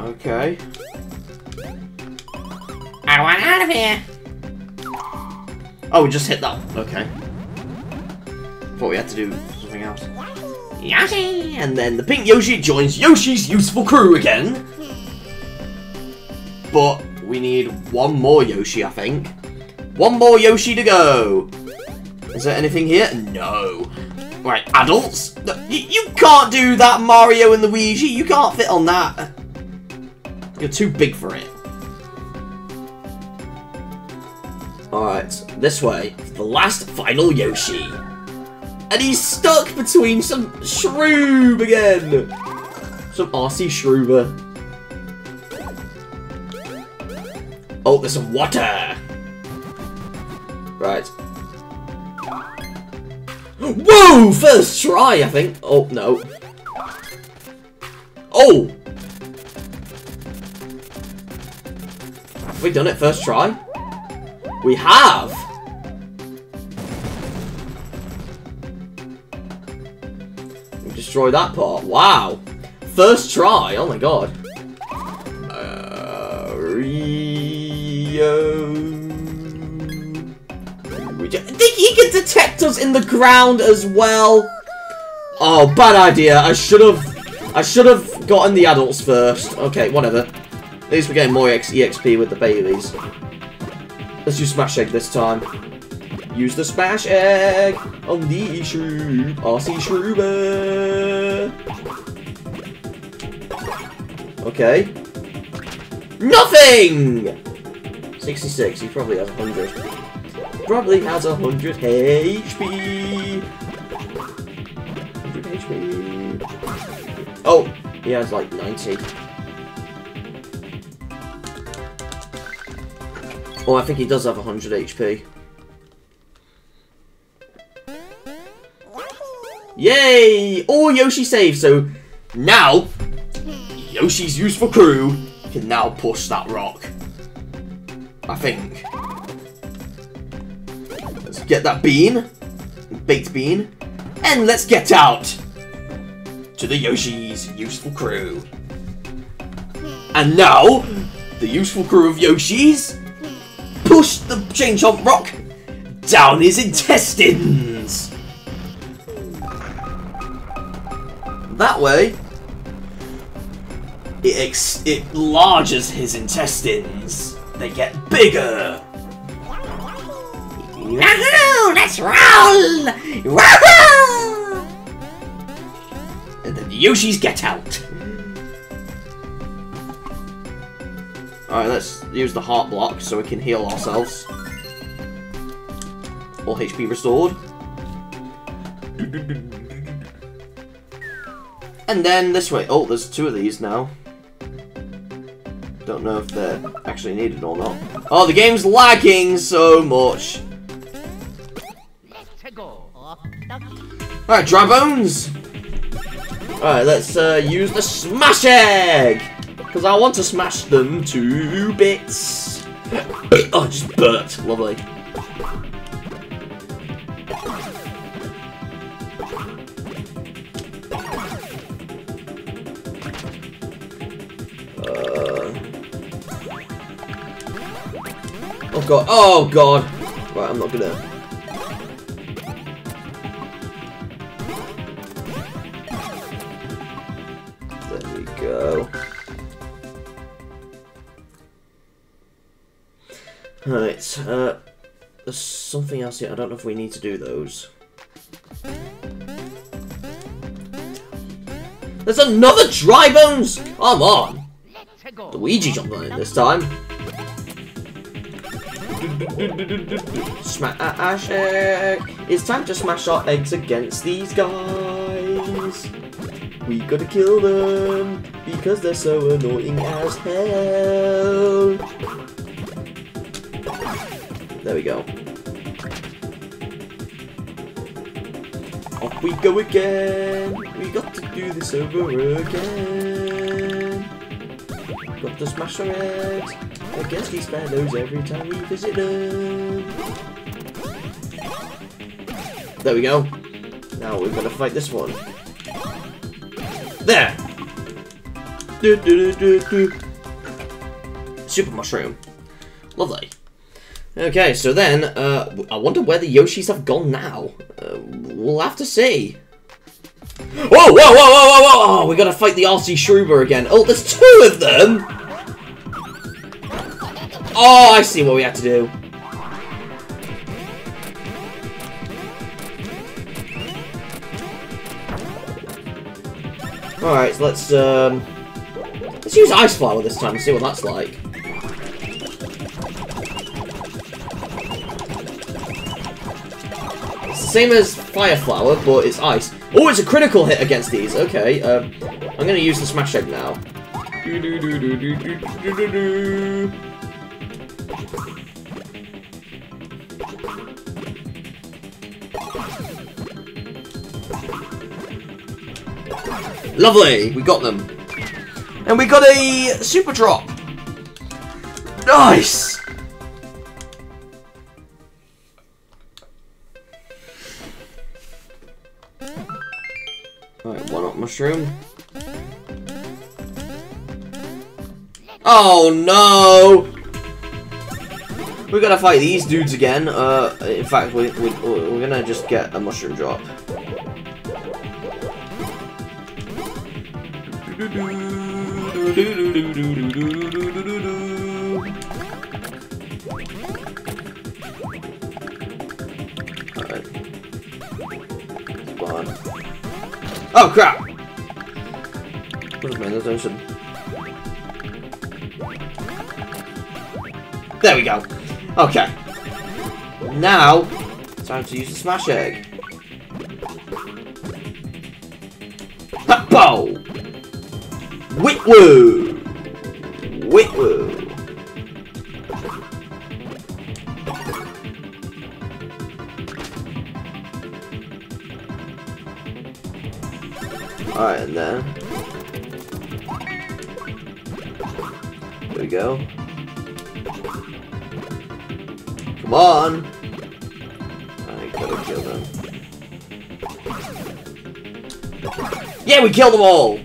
Okay. I want out of here. Oh, we just hit that. Okay. Thought we had to do something else. Yoshi. And then the pink Yoshi joins Yoshi's useful crew again. But we need one more Yoshi, I think. One more Yoshi to go. Is there anything here? No. Right, adults? You can't do that, Mario and Luigi. You can't fit on that. You're too big for it. Alright, this way. The last final Yoshi. And he's stuck between some shroob again. Some RC shroober. Oh, there's some water. Right. Whoa! First try, I think. Oh, no. Oh! Have we done it first try? We have! Destroy that part. Wow. First try. Oh my god. Uh, I think he can detect us in the ground as well. Oh, bad idea. I should have. I should have gotten the adults first. Okay, whatever. At least we're getting more EXP with the babies. Let's use Smash Egg this time. Use the Smash Egg on the Shroob. RC Shroober. Okay. Nothing! 66. He probably has 100. Probably has 100 HP. 100 HP. Oh, he has like 90. Oh, I think he does have 100 HP. Yay! All Yoshi saved, so now Yoshi's useful crew can now push that rock. I think. Let's get that bean, baked bean, and let's get out to the Yoshi's useful crew. And now, the useful crew of Yoshi's push the Chain Chomp Rock down his intestines. That way, it ex it enlarges his intestines. They get bigger. Wahoo! Let's roll! Wahoo! And then the Yoshis get out. Alright, let's use the heart block so we can heal ourselves. All HP restored. And then this way. Oh, there's two of these now. Don't know if they're actually needed or not. Oh, the game's lagging so much. Alright, dry bones. Alright, let's uh, use the smash egg. Because I want to smash them to bits. oh, just burped. Lovely. God. Oh god. Right, I'm not gonna. There we go. Alright, uh, there's something else here. I don't know if we need to do those. There's another dry bones! Come on! Luigi jumped on it this time. Smash egg! It's time to smash our eggs against these guys! We gotta kill them because they're so annoying as hell! There we go. Off we go again! We got to do this over again! Got to smash our eggs against these sparrows every time we visit them! There we go. Now we're gonna fight this one. There! Do, do, do. Super mushroom. Lovely. Okay, so then, uh, I wonder where the Yoshis have gone now. Uh, we'll have to see. Whoa, whoa, whoa, whoa, whoa, whoa! Oh, we gotta fight the RC Shroober again. Oh, there's two of them! Oh, I see what we have to do. Alright, so let's, um... Let's use Ice Flower this time and see what that's like. Same as Fire Flower, but it's ice. Oh, it's a critical hit against these. Okay, um, I'm gonna use the Smash Egg now. Lovely, we got them. And we got a Super Drop. Nice! Alright, one up mushroom. Oh no! We gotta fight these dudes again. Uh, in fact, we, we, we're gonna just get a mushroom drop. Oh crap! There we go. Okay. Now, time to use the smash egg. Witwoo! Witwoo! We killed them all!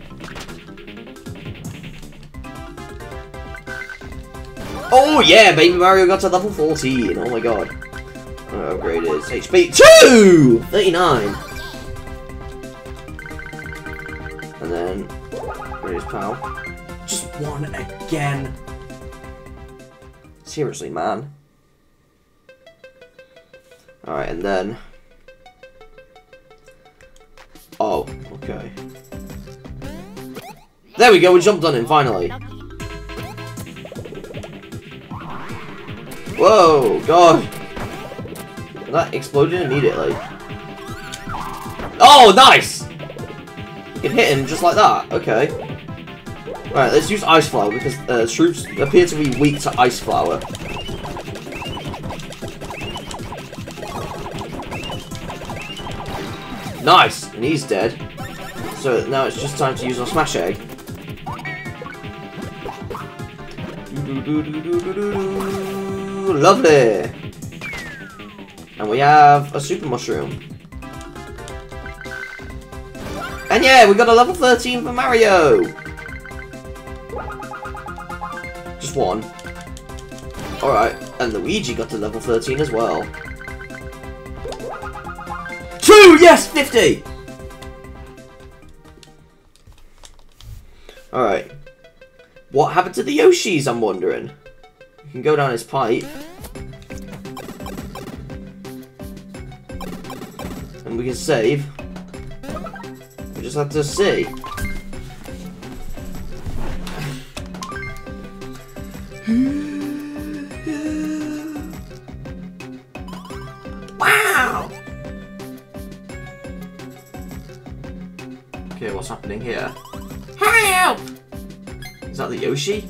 Oh yeah, Baby Mario got to level 14. Oh my god. Oh, upgrade is HP 2! 39. And then, where's pal? Just one again. Seriously, man. Alright, and then... There we go, we jumped on him, finally. Whoa, God. That exploded immediately. Oh, nice! You can hit him just like that. Okay. Right, let's use Ice Flower because uh, Shroobs appear to be weak to Ice Flower. Nice! And he's dead. So now it's just time to use our Smash Egg. Lovely! And we have a Super Mushroom. And yeah, we got a level 13 for Mario! Just one. Alright, and Luigi got to level 13 as well. Two! Yes! 50! Alright. What happened to the Yoshis, I'm wondering? You can go down his pipe. And we can save. We just have to see. Wow! Okay, what's happening here? Is that the Yoshi?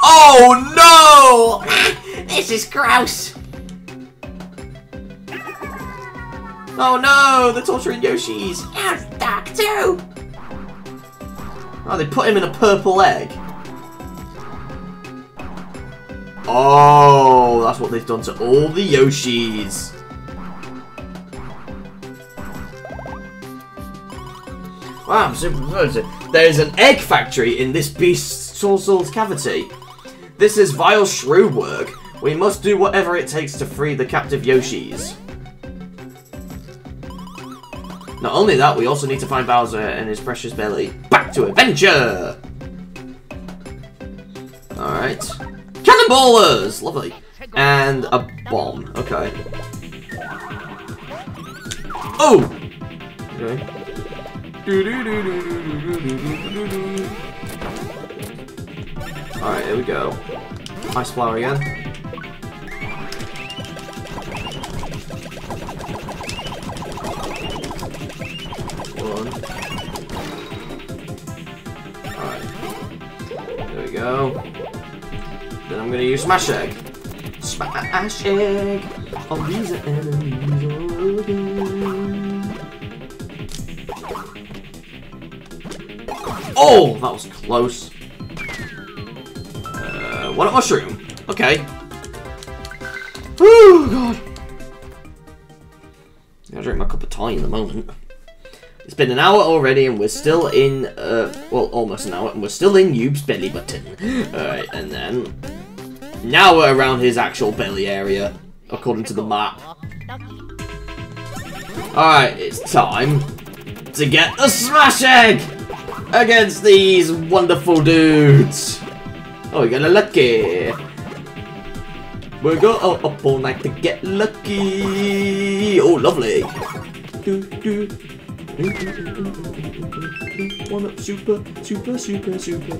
Oh no! This is gross! Oh no! They're torturing Yoshis! Dark too! Oh, they put him in a purple egg. Oh, that's what they've done to all the Yoshis. Wow, I'm super excited. There's an egg factory in this beast's soul's cavity. This is vile Shroob work. We must do whatever it takes to free the captive Yoshis. Not only that, we also need to find Bowser and his precious belly. Back to adventure! Alright. Cannonballers! Lovely. And a bomb. Okay. Oh! Okay. Alright, here we go. Ice flower again. One. Alright. There we go. Then I'm gonna use Smash Egg. Smash Egg! All these are enemies Oh! That was close. Uh, what a mushroom. Okay. Oh, God. I drink my cup of tea in the moment. It's been an hour already and we're still in, uh, well, almost an hour, and we're still in Yoob's belly button. Alright, and then, now we're around his actual belly area, according to the map. Alright, it's time to get the Smash Egg against these wonderful dudes. Oh, we got a lucky. We're going up all night to get lucky. Oh, lovely. Do, do. One up, super, super, super, super.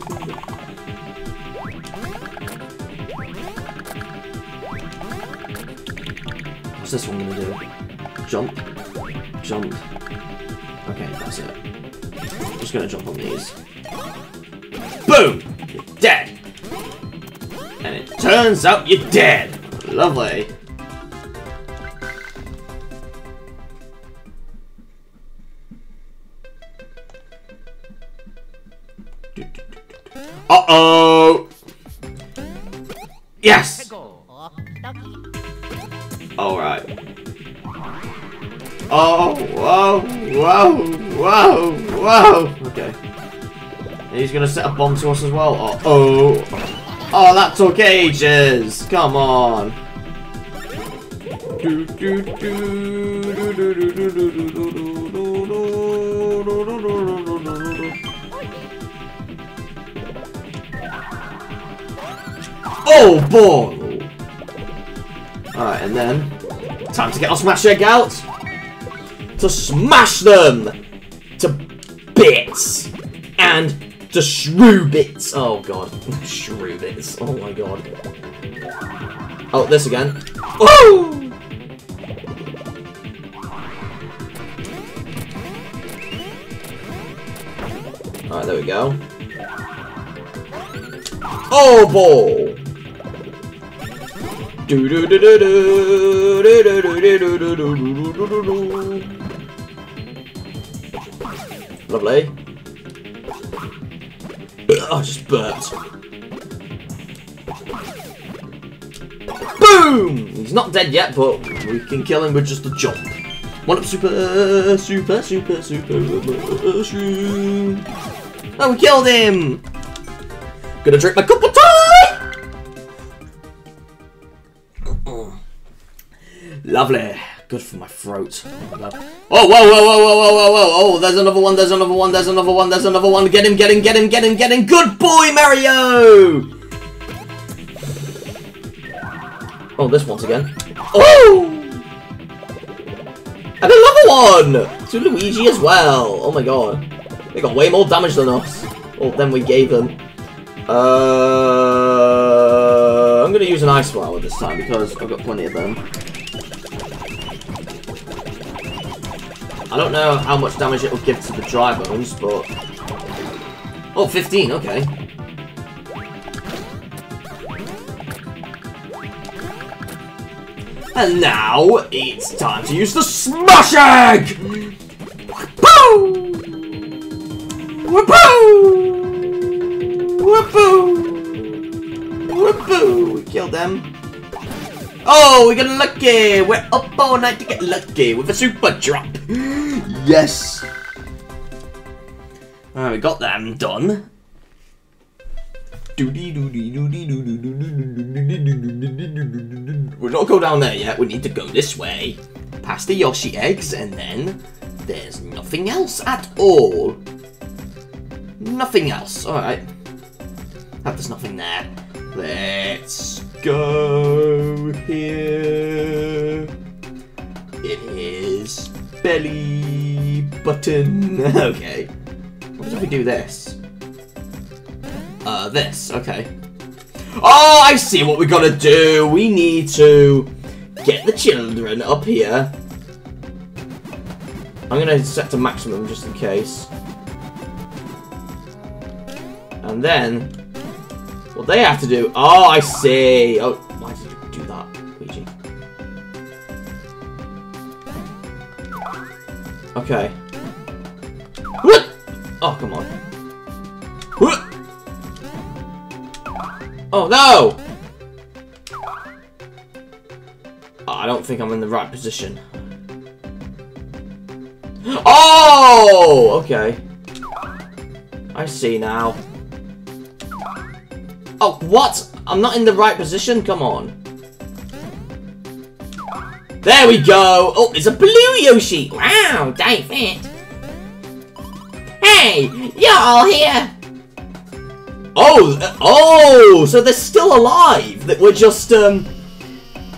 What's this one gonna do? Jump, jump. Okay, that's it. Just gonna jump on these. Boom! You're dead! And it turns out you're dead! Lovely. Uh-oh! Yes! Oh, Alright. Oh, whoa, whoa, whoa, whoa. Okay. He's going to set a bomb to us as well. Oh, oh. Oh, that took ages. Come on. Oh, boy! Alright, and then... Time to get our smash egg out! To smash them! To bits! And to shrew bits! Oh god. shrew bits. Oh my god. Oh, this again. Oh! Alright, there we go. Oh, do do do do do do do do do do do do do do. Lovely. Oh, I just burped. Boom! He's not dead yet, but we can kill him with just a jump. One up super, super, super, super, mushroom. Oh, we killed him! Gonna drink my cup of tea! Lovely. Good for my throat. Oh, my oh, whoa, whoa, whoa, whoa, whoa, whoa, whoa. Oh, there's another one, there's another one, there's another one, there's another one. Get him, get him, get him, get him, get him. Good boy, Mario! Oh, this once again. Oh! And another one! To Luigi as well. Oh my god. They got way more damage than us. Or oh, than we gave them. Uh, I'm going to use an Ice Flower this time because I've got plenty of them. I don't know how much damage it will give to the dry bones, but... Oh, 15, okay. And now, it's time to use the Smash Egg! Whoopoo! Whoopoo! Whoopoo! We killed them. Oh, we got lucky! We're up all night to get lucky with a super drop. yes! Alright, we got them done. We're not go down there yet, we need to go this way. Past the Yoshi eggs, and then there's nothing else at all. Nothing else, alright. Oh, there's nothing there. Let's go here. It is belly button. okay. What if we do this? Uh, this. Okay. Oh, I see what we gotta do. We need to get the children up here. I'm gonna set to maximum just in case. And then, what they have to do... Oh, I see. Oh, why did you do that, Luigi? Okay. What? Oh, come on. What? Oh, no! Oh, I don't think I'm in the right position. Oh! Okay. I see now. Oh, what? I'm not in the right position? Come on. There we go! Oh, it's a blue Yoshi! Wow, don't fit. Hey, you're all here. Oh, uh, oh, so they're still alive. That we're just, um,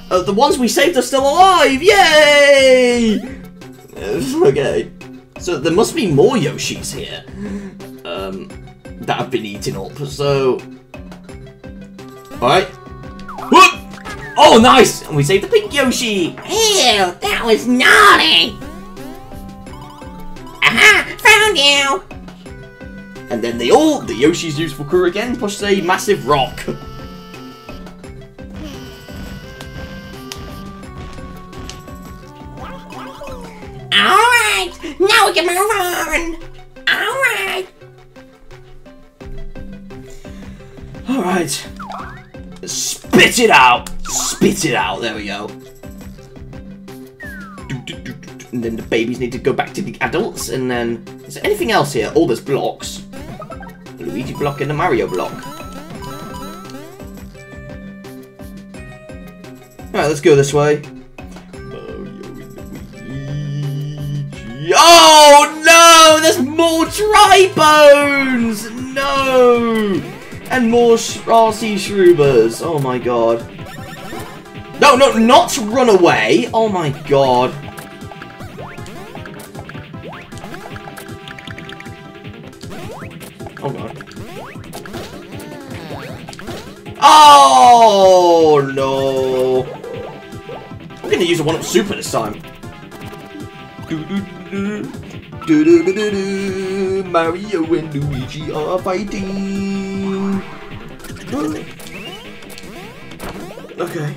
uh, the ones we saved are still alive. Yay! Okay. So there must be more Yoshis here, um, that have been eaten up. So, all right. Whoop! Oh, nice! And we saved the pink Yoshi. Ew, that was naughty. Aha, found you. And then they all, the Yoshi's useful crew again, pushed a massive rock. All right, now we can move on. Alright! All right. Spit it out. Spit it out. There we go. and then the babies need to go back to the adults, and then is there anything else here? Oh, there's blocks. Luigi block and a Mario block. Alright, let's go this way. Oh no! There's more dry bones! No! And more RC Shroobers. Oh my god. No, no, not run away! Oh my god. Oh god. Oh no! I'm gonna use a one-up super this time. Do-do-do-do. Mario and Luigi are fighting. Hmm. Okay.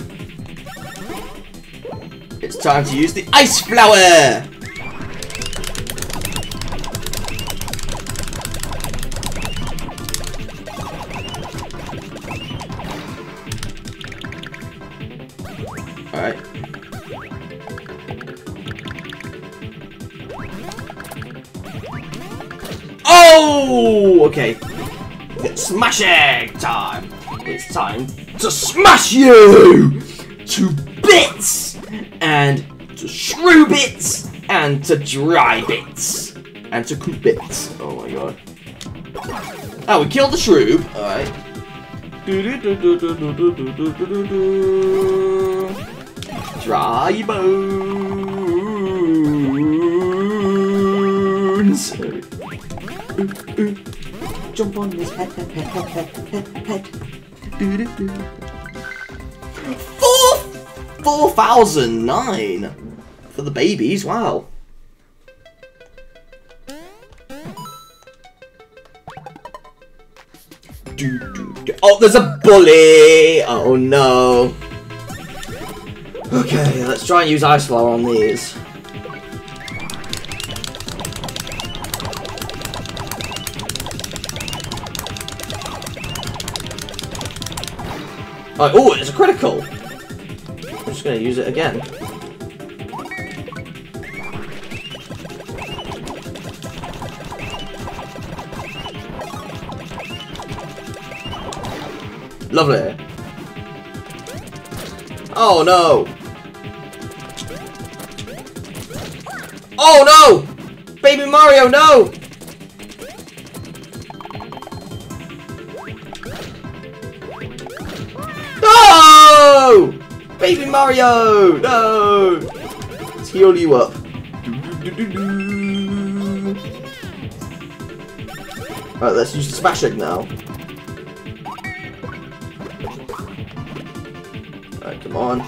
It's time to use the ice flower. Alright. Oh! Okay. It's smashing time! It's time to smash you! To bits! And to Shroob bits! And to dry bits! And to cook bits. Oh my god. Oh, we killed the Shroob. Alright. Dry bones. Jump on this head, head, head, head, head, head, head. Do-do-do. Four, four thousand nine for the babies. Wow. Do, do, do. Oh, there's a bully! Oh no. Okay, let's try and use Ice Flower on these. Oh, oh, it's a critical! I'm just gonna use it again. Lovely. Oh no! Oh no! Baby Mario, no! No! Baby Mario! No! Let's heal you up. Alright, let's use the smash egg now. Alright, come on.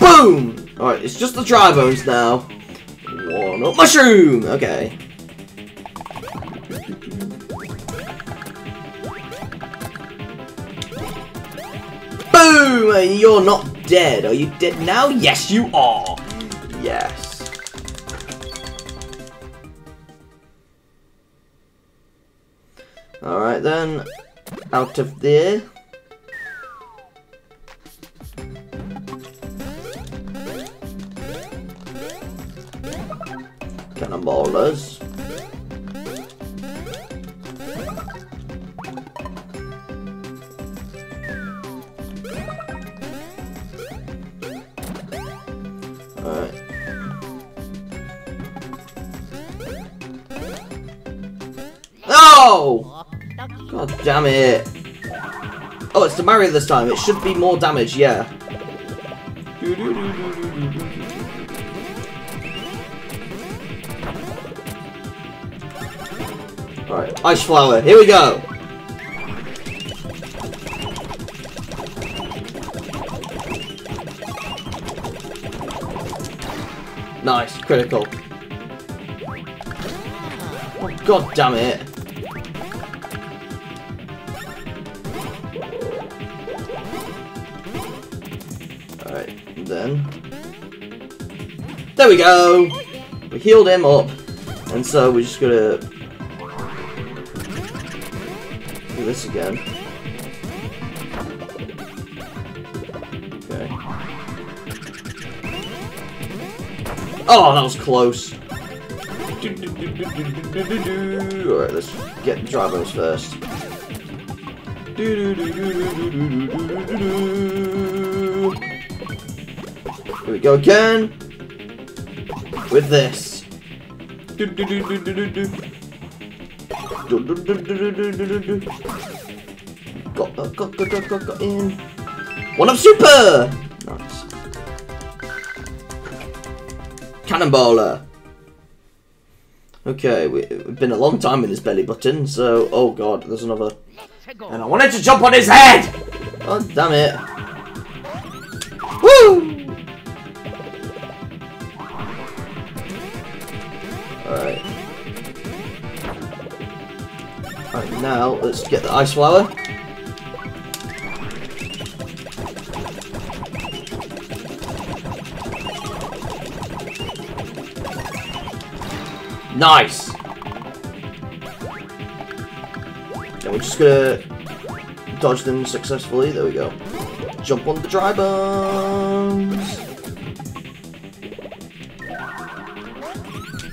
Boom! Alright, it's just the dry bones now. Up mushroom! Okay. Boom! You're not dead. Are you dead now? Yes, you are. Yes. Alright then. Out of there. It's Mario this time. It should be more damage, yeah. Alright, Ice Flower, here we go! Nice, critical. Oh, God damn it. we go! We healed him up. And so we just gotta Do this again. Okay. Oh, that was close. Alright, let's get the Drivos first. Here we go again. With this. Got, got, got, got, got, got, got in. One up super! Nice. Cannonballer. Okay, we, we've been a long time in this belly button, so... Oh god, there's another... And I wanted to jump on his head! Oh, damn it. Let's get the ice flower. Nice! Now we're just gonna dodge them successfully. There we go. Jump on the dry bones!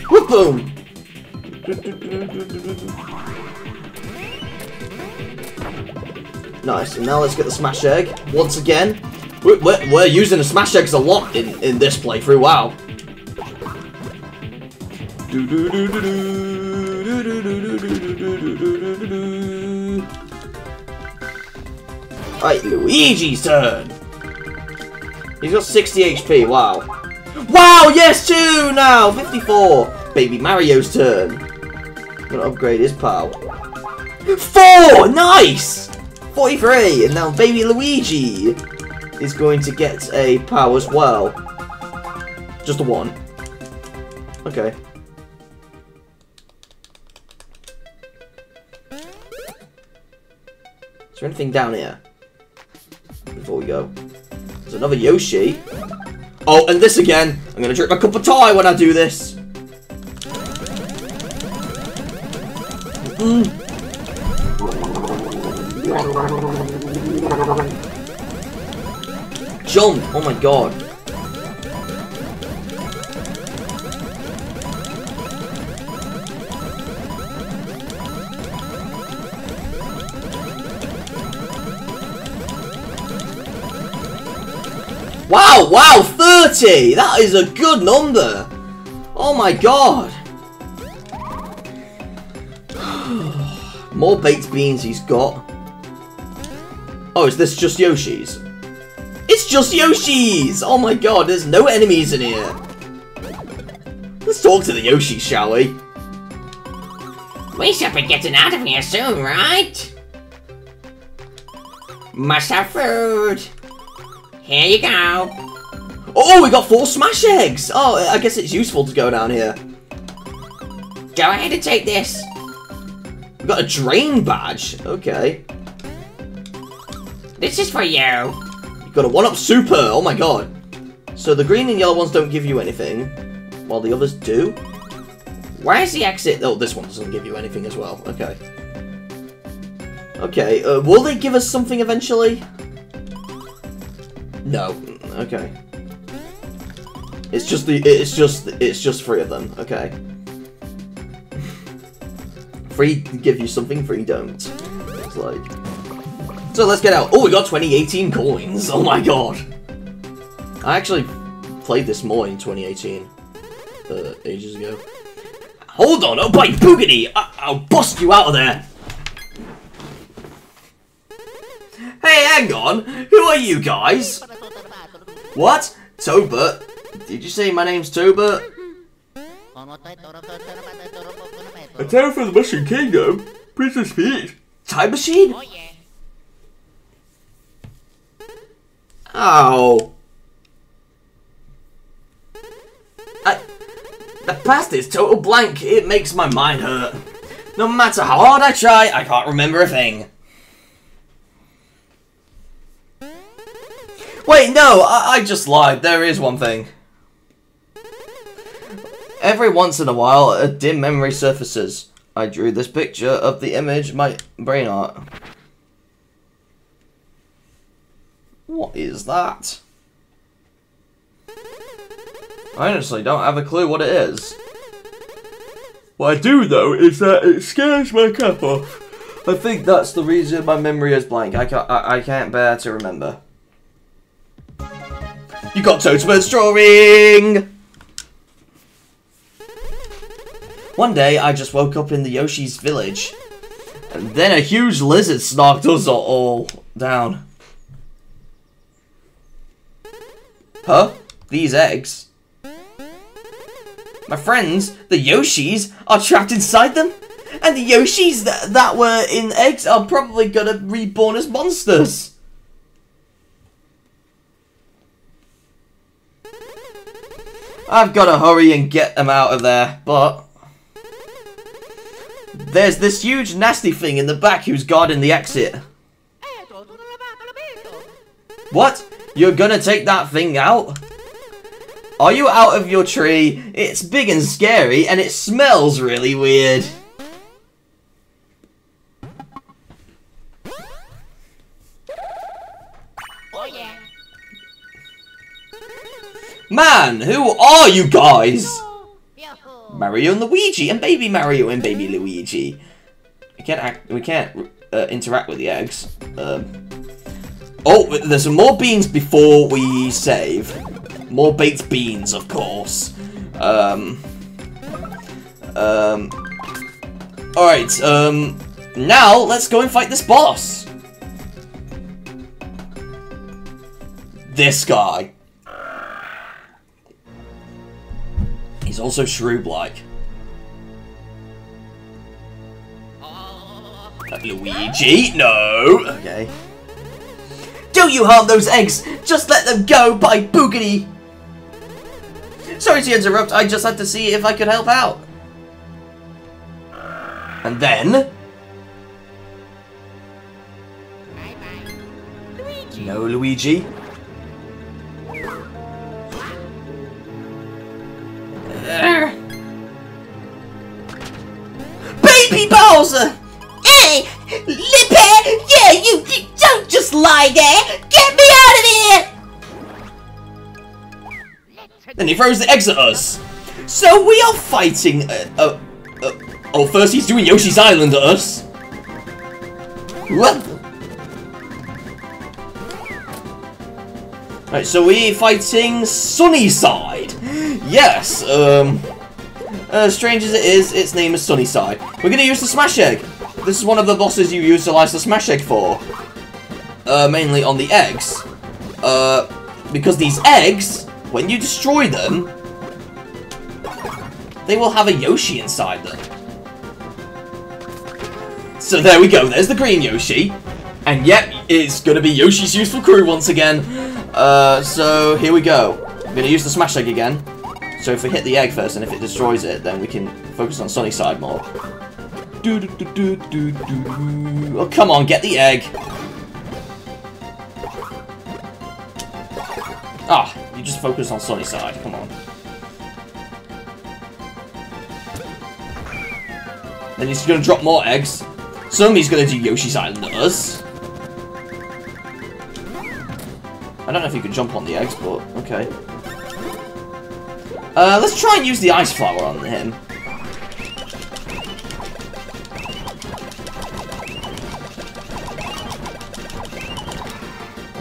Whoop boom! Nice, and now let's get the smash egg once again. We're, we're, we're using the smash eggs a lot in, in this playthrough, wow. Right, Luigi's turn. He's got 60 HP, wow. Wow, yes, two now, 54. Baby Mario's turn. Gonna upgrade his pal. Four, nice. 43, and now Baby Luigi is going to get a power as well. Just a one. Okay. Is there anything down here? Before we go. There's another Yoshi. Oh, and this again. I'm gonna drink my cup of tea when I do this. Mm. Jump! Oh my god. Wow, wow, 30! That is a good number! Oh my god! More baked beans he's got. Oh, is this just Yoshi's? It's just Yoshi's! Oh my god, there's no enemies in here. Let's talk to the Yoshi, shall we? We should be getting out of here soon, right? Must have food. Here you go. Oh, we got four smash eggs! Oh, I guess it's useful to go down here. Go ahead and take this. We got a drain badge. Okay. This is for you. You got a one-up super. Oh my god. So the green and yellow ones don't give you anything, while the others do. Where's the exit? Oh, this one doesn't give you anything as well. Okay. Okay. Uh, will they give us something eventually? No. Okay. It's just the. It's just. It's just three of them. Okay. Free give you something, free don't. It's like. So let's get out. Oh, we got 2018 coins. Oh my god. I actually played this more in 2018. Uh, ages ago. Hold on, oh by boogity! I I'll bust you out of there! Hey, hang on! Who are you guys? What? Toadbert? Did you say my name's Toadbert? A tale from the Mushroom Kingdom? Princess Peach? Time machine? Oh I, the past is total blank. It makes my mind hurt. No matter how hard I try, I can't remember a thing. Wait, no, I, I just lied. There is one thing. Every once in a while, a dim memory surfaces. I drew this picture of the image my brain art. What is that? I honestly don't have a clue what it is. What I do though is that it scares my cap off. I think that's the reason my memory is blank. I can't, I, I can't bear to remember. You got Toad's drawing! One day, I just woke up in the Yoshi's village. And then a huge lizard knocked us all down. Huh? These eggs? My friends, the Yoshis, are trapped inside them? And the Yoshis that, that were in eggs are probably gonna reborn as monsters. I've gotta hurry and get them out of there, but... There's this huge nasty thing in the back who's guarding the exit. Eh, what? You're gonna take that thing out? Are you out of your tree? It's big and scary, and it smells really weird. Oh, yeah. Man, who are you guys? Mario and Luigi and Baby Mario and Baby Luigi. We can't act. We can't uh, interact with the eggs. Um, oh, there's some more beans before we save. More baked beans, of course. Um. Um. All right. Um. Now let's go and fight this boss. This guy. He's also Shroob-like. Luigi? No! Okay. Don't you harm those eggs! Just let them go by boogity! Sorry to interrupt, I just had to see if I could help out. And then... No, Luigi. Baby Bowser! Lippy! Yeah, you, you don't just lie there! Get me out of here! Then he throws the eggs at us. So we are fighting. Uh, uh, uh, oh, first he's doing Yoshi's Island at us. What? Right, so we're fighting Sunnycide. Yes, um, uh, strange as it is, its name is Sunnycide. We're gonna use the Smash Egg. This is one of the bosses you utilize the Smash Egg for. Uh, mainly on the eggs. Uh, because these eggs, when you destroy them, they will have a Yoshi inside them. So there we go, there's the green Yoshi. And yep, it's gonna be Yoshi's Useful Crew once again. Uh, so here we go. I'm gonna use the Smash Egg again. So if we hit the egg first, and if it destroys it, then we can focus on Sunnycide more. Do, do, do, do, do, Oh, come on, get the egg. Ah, you just focus on Sunnycide. come on. Then he's gonna drop more eggs. Somebody's gonna do Yoshi's Island to us. I don't know if you can jump on the eggs, but okay. Uh, let's try and use the ice flower on him.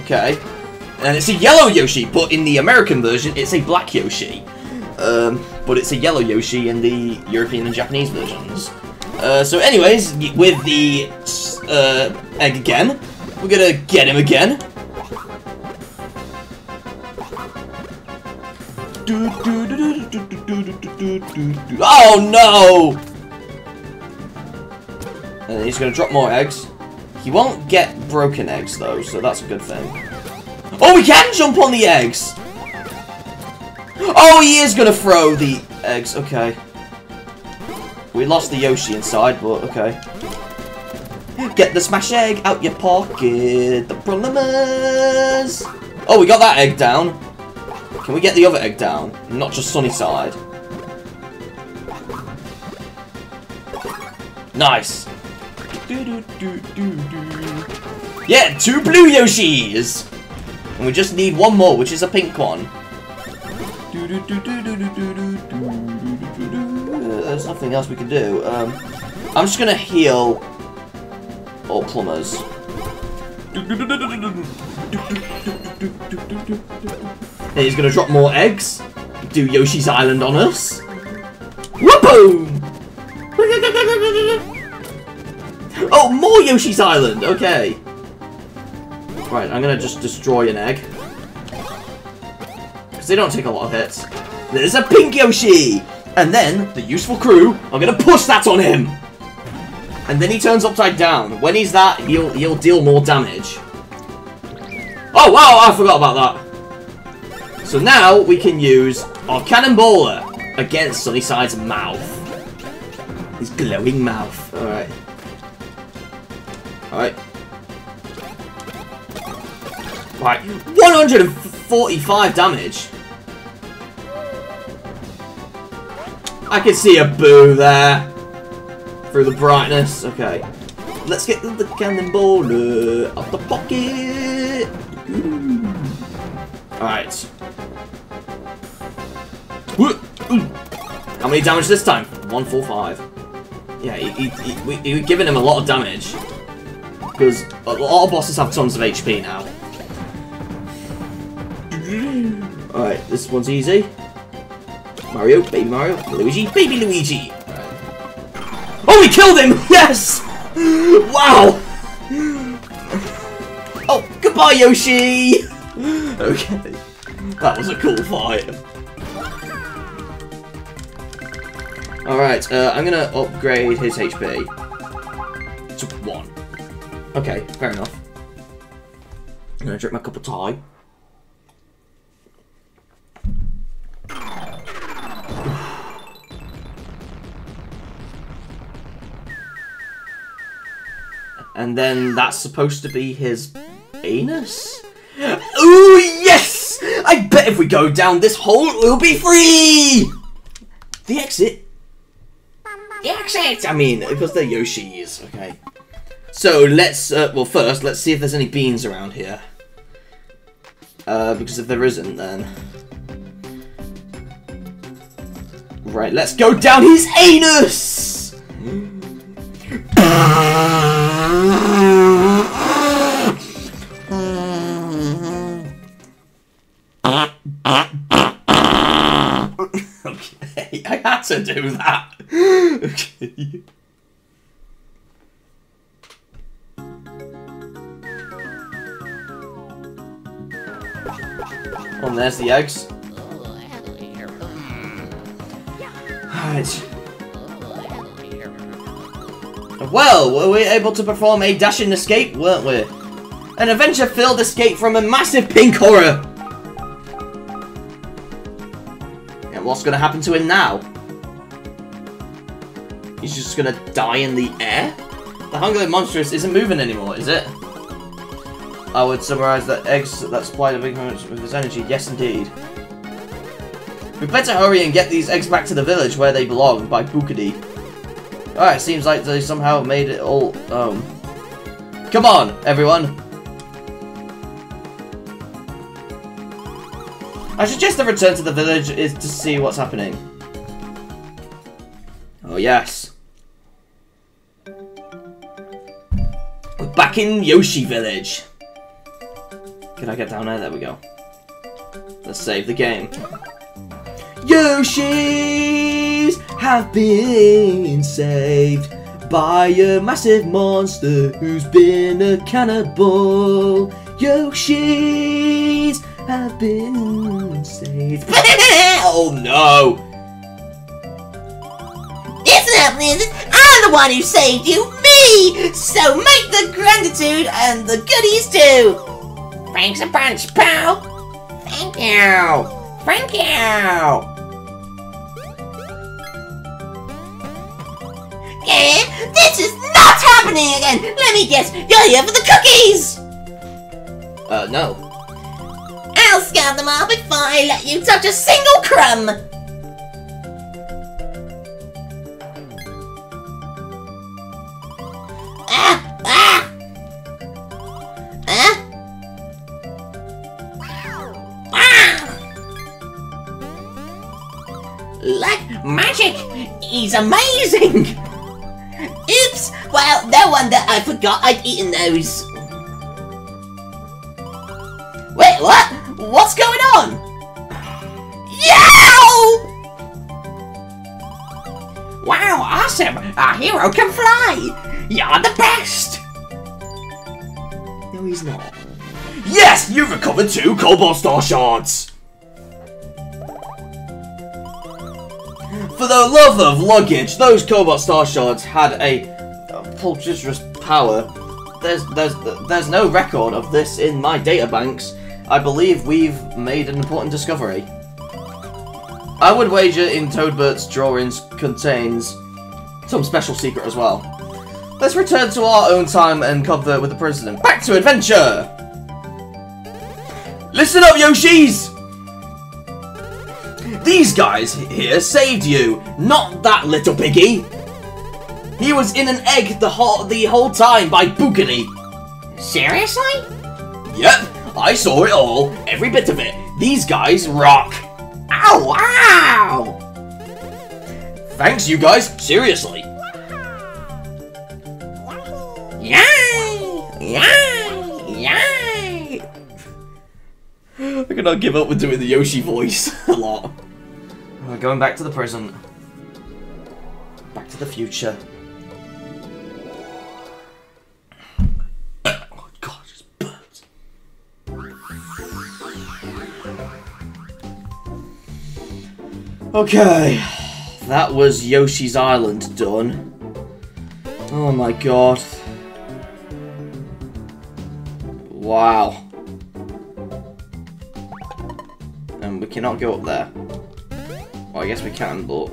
Okay. And it's a yellow Yoshi, but in the American version, it's a black Yoshi. Um, but it's a yellow Yoshi in the European and Japanese versions. Uh, so anyways, with the uh, egg again, we're gonna get him again. Oh no! And he's gonna drop more eggs. He won't get broken eggs though, so that's a good thing. Oh, we can jump on the eggs! Oh, he is gonna throw the eggs, okay. We lost the Yoshi inside, but okay. Get the smash egg out your pocket. The problem is... Oh, we got that egg down. Can we get the other egg down? Not just Sunnycide. Nice. Yeah, two blue Yoshis! And we just need one more, which is a pink one. There's nothing else we can do. Um, I'm just gonna heal all plumbers. And he's gonna drop more eggs. Do Yoshi's Island on us. Whoop-boom! Oh, more Yoshi's Island! Okay. Right, I'm gonna just destroy an egg. Because they don't take a lot of hits. There's a pink Yoshi! And then, the useful crew are gonna push that on him! And then he turns upside down. When he's that, he'll, he'll deal more damage. Oh, wow, I forgot about that. So now, we can use our Cannonballer against Sunnycide's mouth. His glowing mouth. Alright. Alright. Right. 145 damage. I can see a boo there. Through the brightness. Okay. Let's get the cannonballer out uh, the pocket. Alright. How many damage this time? 145. Yeah, he, he, he, we, we're giving him a lot of damage. Because a lot of bosses have tons of HP now. Alright, this one's easy. Mario, baby Mario, Luigi, baby Luigi. Oh, we killed him! Yes! Wow! Oh, goodbye, Yoshi! Okay. That was a cool fight. Alright, uh, I'm gonna upgrade his HP to 1. Okay, fair enough. I'm gonna drink my cup of tea. And then that's supposed to be his anus? Ooh, yes! I bet if we go down this hole, we'll be free! The exit? The exit! I mean, because they're Yoshis, okay. So, let's, uh, well first, let's see if there's any beans around here. Uh, because if there isn't, then... Right, let's go down his anus! okay, I had to do that. okay. Oh, there's the eggs. Alright. Well, were we able to perform a dashing escape, weren't we? An adventure-filled escape from a massive pink horror! And what's gonna happen to him now? He's just gonna die in the air? The Hungry Monstrous isn't moving anymore, is it? I would summarize that eggs that supply the big with his energy. Yes, indeed. We better hurry and get these eggs back to the village where they belong by Bukadi. Alright, seems like they somehow made it all home. Come on, everyone! I suggest the return to the village is to see what's happening. Oh, yes. We're back in Yoshi Village. Can I get down there? There we go. Let's save the game. Yoshis have been saved by a massive monster who's been a cannibal. Yoshis have been saved. oh no! It's Blizzard. I'm the one who saved you, me! So make the gratitude and the goodies too! Thanks a bunch, pal! Thank you! Thank you! Yeah, this is not happening again! Let me guess, you're here for the cookies! Uh, no. I'll scan them all before I let you touch a single crumb! Amazing. Oops. Well, no wonder I forgot I'd eaten those. Wait, what? What's going on? Yow! Wow, awesome! Our hero can fly! You're the best! No, he's not. Yes, you've recovered two Cobalt Star Shards! For the love of luggage, those Cobalt Star Shards had a, a power. There's, there's, there's no record of this in my databanks. I believe we've made an important discovery. I would wager in Toadbert's drawings contains some special secret as well. Let's return to our own time and convert with the president. Back to adventure! Listen up, Yoshis! These guys here saved you, not that little piggy! He was in an egg the whole, the whole time by Boogany. Seriously? Yep, I saw it all, every bit of it. These guys rock. Ow, wow! Thanks, you guys, seriously. Yay! Yay! Yay! I cannot give up with doing the Yoshi voice a lot. We're going back to the present. Back to the future. Oh. Okay, that was Yoshi's Island done. Oh my god. Wow. And we cannot go up there. I guess we can, but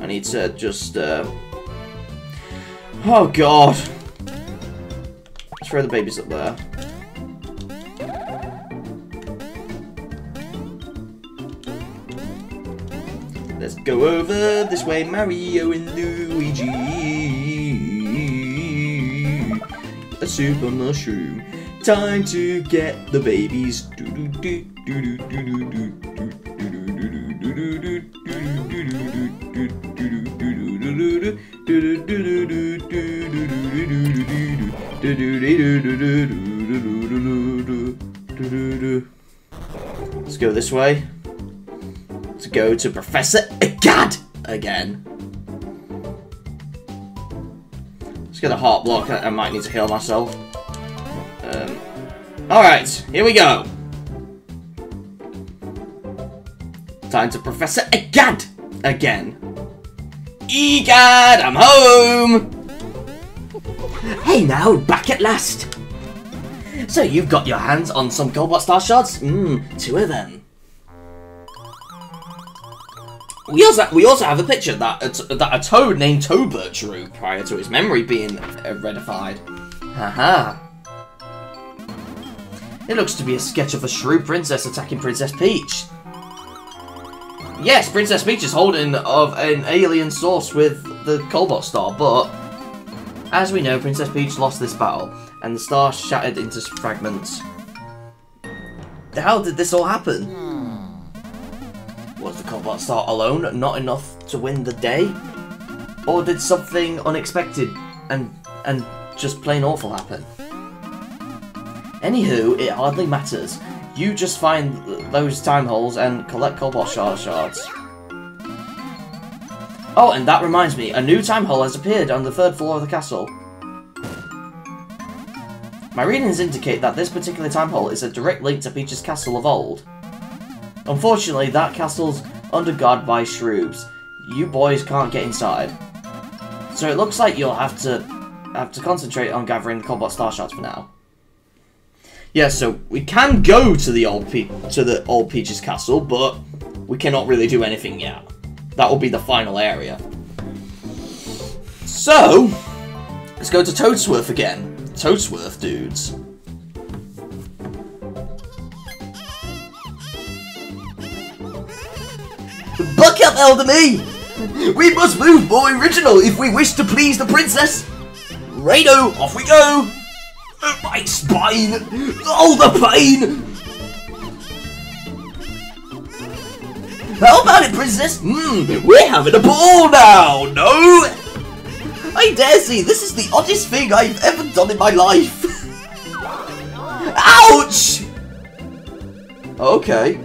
I need to just, uh... Oh god. Let's throw the babies up there. Let's go over this way, Mario and Luigi. A super mushroom. Time to get the babies. Let's go this way. To go to Professor Gadd again. Let's get a heart block. I, I might need to heal myself. Um, Alright, here we go. Time to Professor Egad again. Egad, I'm home! Hey now, back at last! So you've got your hands on some Cobalt Star Shards? Mmm, two of them. We also we also have a picture that a, that a toad named Toadbert drew prior to his memory being uh, redified. Haha. It looks to be a sketch of a Shroob princess attacking Princess Peach. Yes, Princess Peach is holding of an alien source with the Cobalt Star, but as we know, Princess Peach lost this battle, and the star shattered into fragments. How did this all happen? Was the Cobalt Star alone not enough to win the day? Or did something unexpected and and just plain awful happen? Anywho, it hardly matters. You just find those time holes and collect Cobalt Shard shards. Oh, and that reminds me, a new time hole has appeared on the third floor of the castle. My readings indicate that this particular time hole is a direct link to Peach's castle of old. Unfortunately, that castle's under guard by Shroobs. You boys can't get inside. So it looks like you'll have to have to concentrate on gathering the Cobalt Star Shards for now. Yeah, so we can go to the old Pe to the old Peach's castle, but we cannot really do anything yet. That will be the final area. So, let's go to Toadsworth again. Toadsworth, dudes. Buck up, Elder Me! We must move more original if we wish to please the princess! Rado, off we go! My spine! Oh, the pain! How about it, princess? Mmm, we're having a ball now, no? I dare say, this is the oddest thing I've ever done in my life. Ouch! Okay.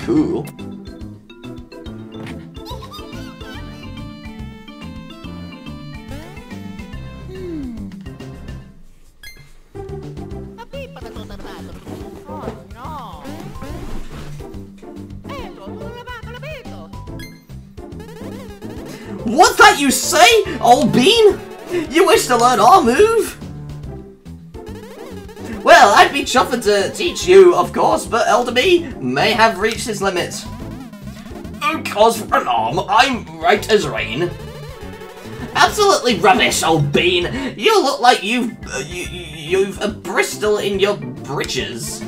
Cool. You say, old bean? You wish to learn our move? Well, I'd be chuffed to teach you, of course, but Elder B may have reached his limit. Of course, for an arm, I'm right as rain. Absolutely rubbish, old bean. You look like you've uh, you, you've a Bristol in your breeches.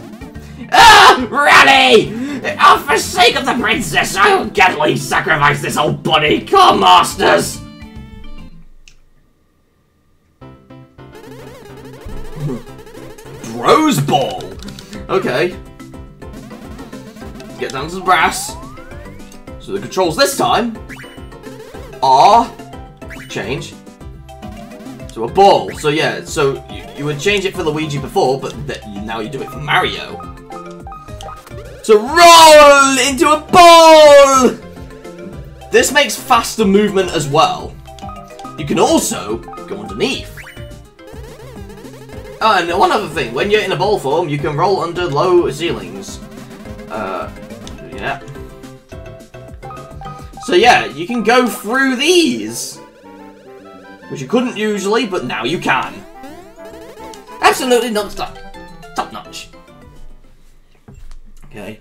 Ah, Rally! Oh, for sake of the princess, I will gladly sacrifice this old body. Come, masters! Rose Ball! Okay. Get down to the brass. So the controls this time are change to a ball. So yeah, so you, you would change it for Luigi before, but now you do it for Mario. To roll into a ball! This makes faster movement as well. You can also go underneath. Oh, and one other thing, when you're in a ball form, you can roll under low ceilings. Uh, yeah. So yeah, you can go through these. Which you couldn't usually, but now you can. Absolutely not top, top notch. Okay.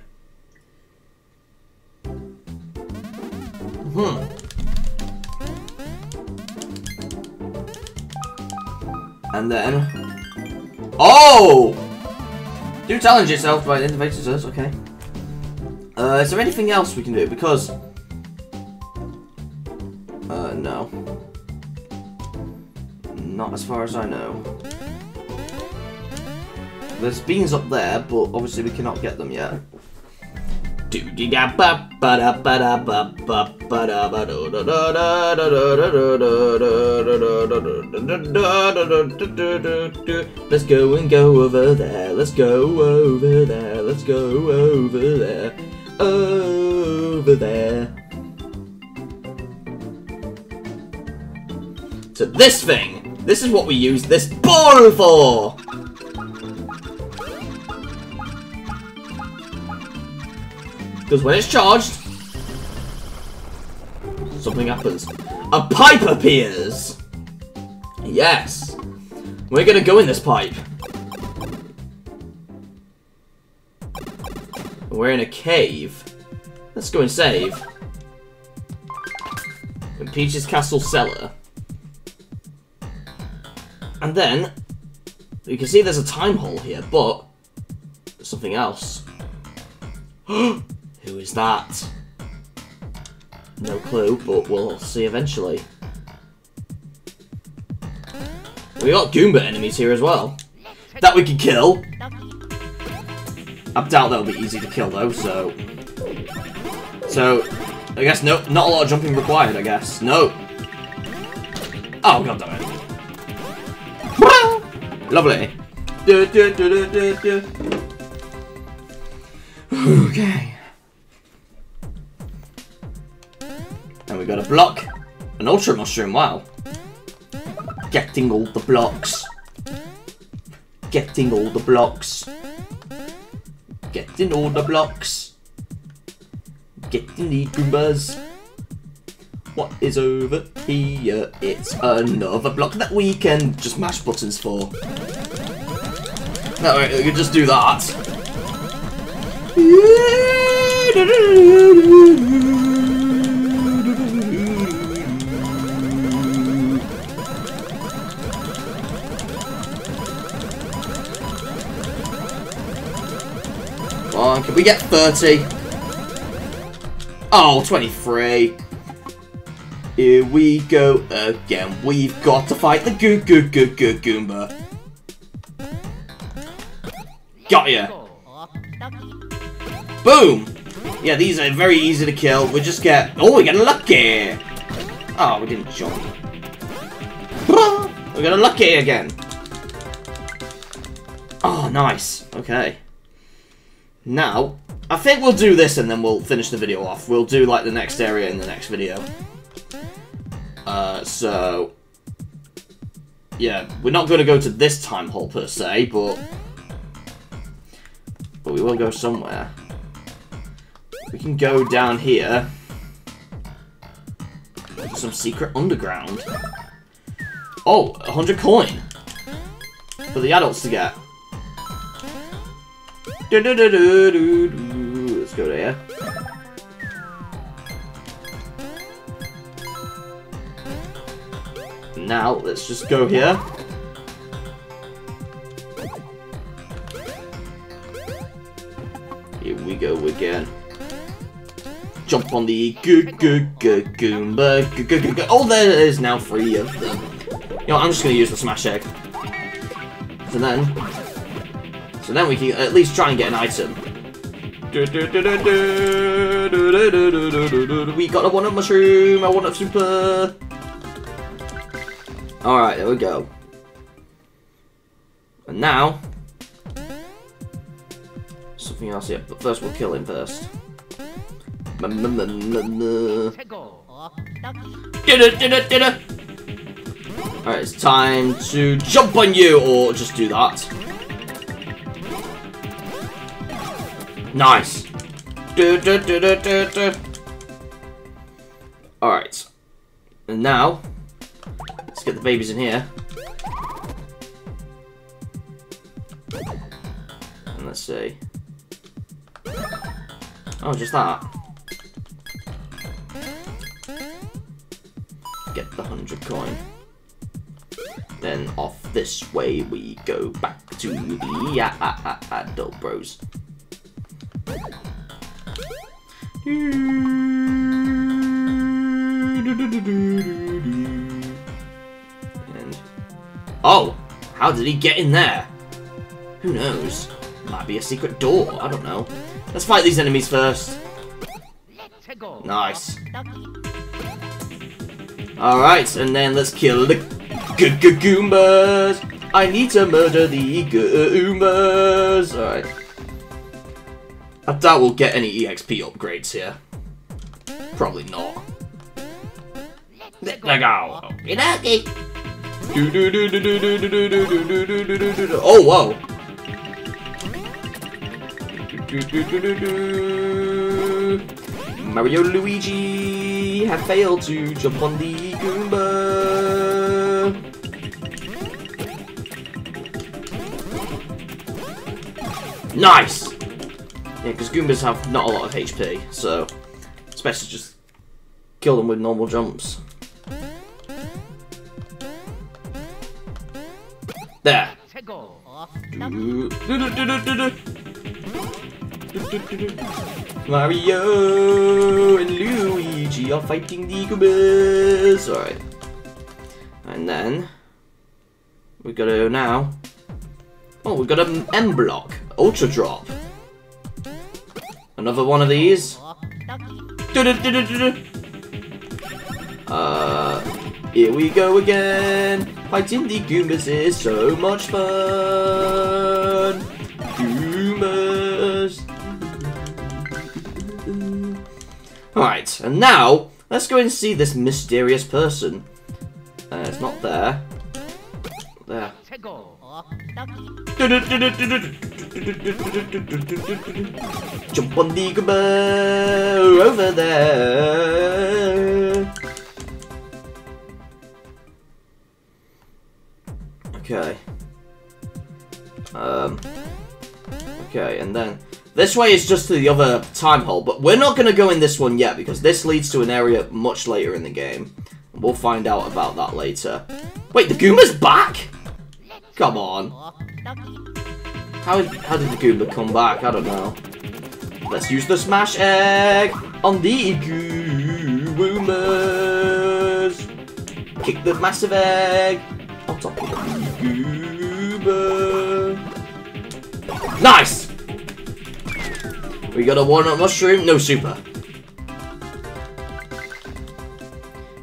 Hmm. And then... Oh! Do challenge yourself by innovators, us, okay. Uh, is there anything else we can do? Because... Uh, no. Not as far as I know. There's beans up there, but obviously we cannot get them yet. Let's go and go over there. Let's go over there. Let's go over there. Over there. To this thing. This is what we use this ball for. Because when it's charged, something happens. A pipe appears! Yes! We're gonna go in this pipe. We're in a cave. Let's go and save. In Peach's Castle cellar. And then, you can see there's a time hole here, but something else. Who is that? No clue, but we'll see eventually. We got Goomba enemies here as well. That we can kill. I doubt that'll be easy to kill though, so... So, I guess no, not a lot of jumping required, I guess. No. Oh, god damn it. Lovely. Okay. We got a block. An ultra mushroom, wow. Getting all the blocks. Getting all the blocks. Getting all the blocks. Getting the Goombas. What is over here? It's another block that we can just mash buttons for. No, we can just do that. On, can we get 30? Oh, 23. Here we go again. We've got to fight the Goo Goo Goo Goo Goomba. Got ya. Boom! Yeah, these are very easy to kill. We just get... Oh, we get lucky! Oh, we didn't jump. We got lucky again. Oh, nice. Okay. Now, I think we'll do this and then we'll finish the video off. We'll do, like, the next area in the next video. Uh, so... Yeah, we're not going to go to this time hole per se, but... But we will go somewhere. We can go down here. Some secret underground. Oh, 100 coin. For the adults to get. Do -do -do -do -do -do. Let's go there. Now, let's just go here. Here we go again. Jump on the goo goo goo goomba goo goo goo goo. Oh, there is now three of them. You know, I'm just gonna use the smash egg. So then, so then we can at least try and get an item. We got a one-up mushroom, a one-up super. Alright, there we go. And now... Something else here, but first we'll kill him first. Alright, it's time to jump on you, or just do that. Nice. Alright. And now, let's get the babies in here. And let's see. Oh, just that. Get the 100 coin. Then off this way we go back to the uh, uh, uh, adult bros. And oh, how did he get in there? Who knows? Might be a secret door. I don't know. Let's fight these enemies first. Nice. Alright, and then let's kill the Goombas. I need to murder the Goombas. Alright. I doubt we'll get any EXP upgrades here. Probably not. There we go. Inaki! Oh, whoa. Mario Luigi have failed to jump on the Goomba. Nice! Yeah, because Goombas have not a lot of HP, so it's best to just kill them with normal jumps. There. Mario and Luigi are fighting the Goombas. Alright. And then we gotta now. Oh, we got an M block. Ultra drop. Another one of these. Uh, here we go again. Fighting the Goombas is so much fun. Goombas. Alright, and now, let's go and see this mysterious person. Uh, it's not there. There. Jump on the Goomba over there. Okay. Um. Okay, and then this way is just to the other time hole, but we're not gonna go in this one yet because this leads to an area much later in the game. We'll find out about that later. Wait, the Goomba's back? Come on. How, how did the Goomba come back? I don't know. Let's use the Smash Egg on the Goombas. Kick the massive egg on top of the Goomba. Nice! We got a walnut mushroom, no super.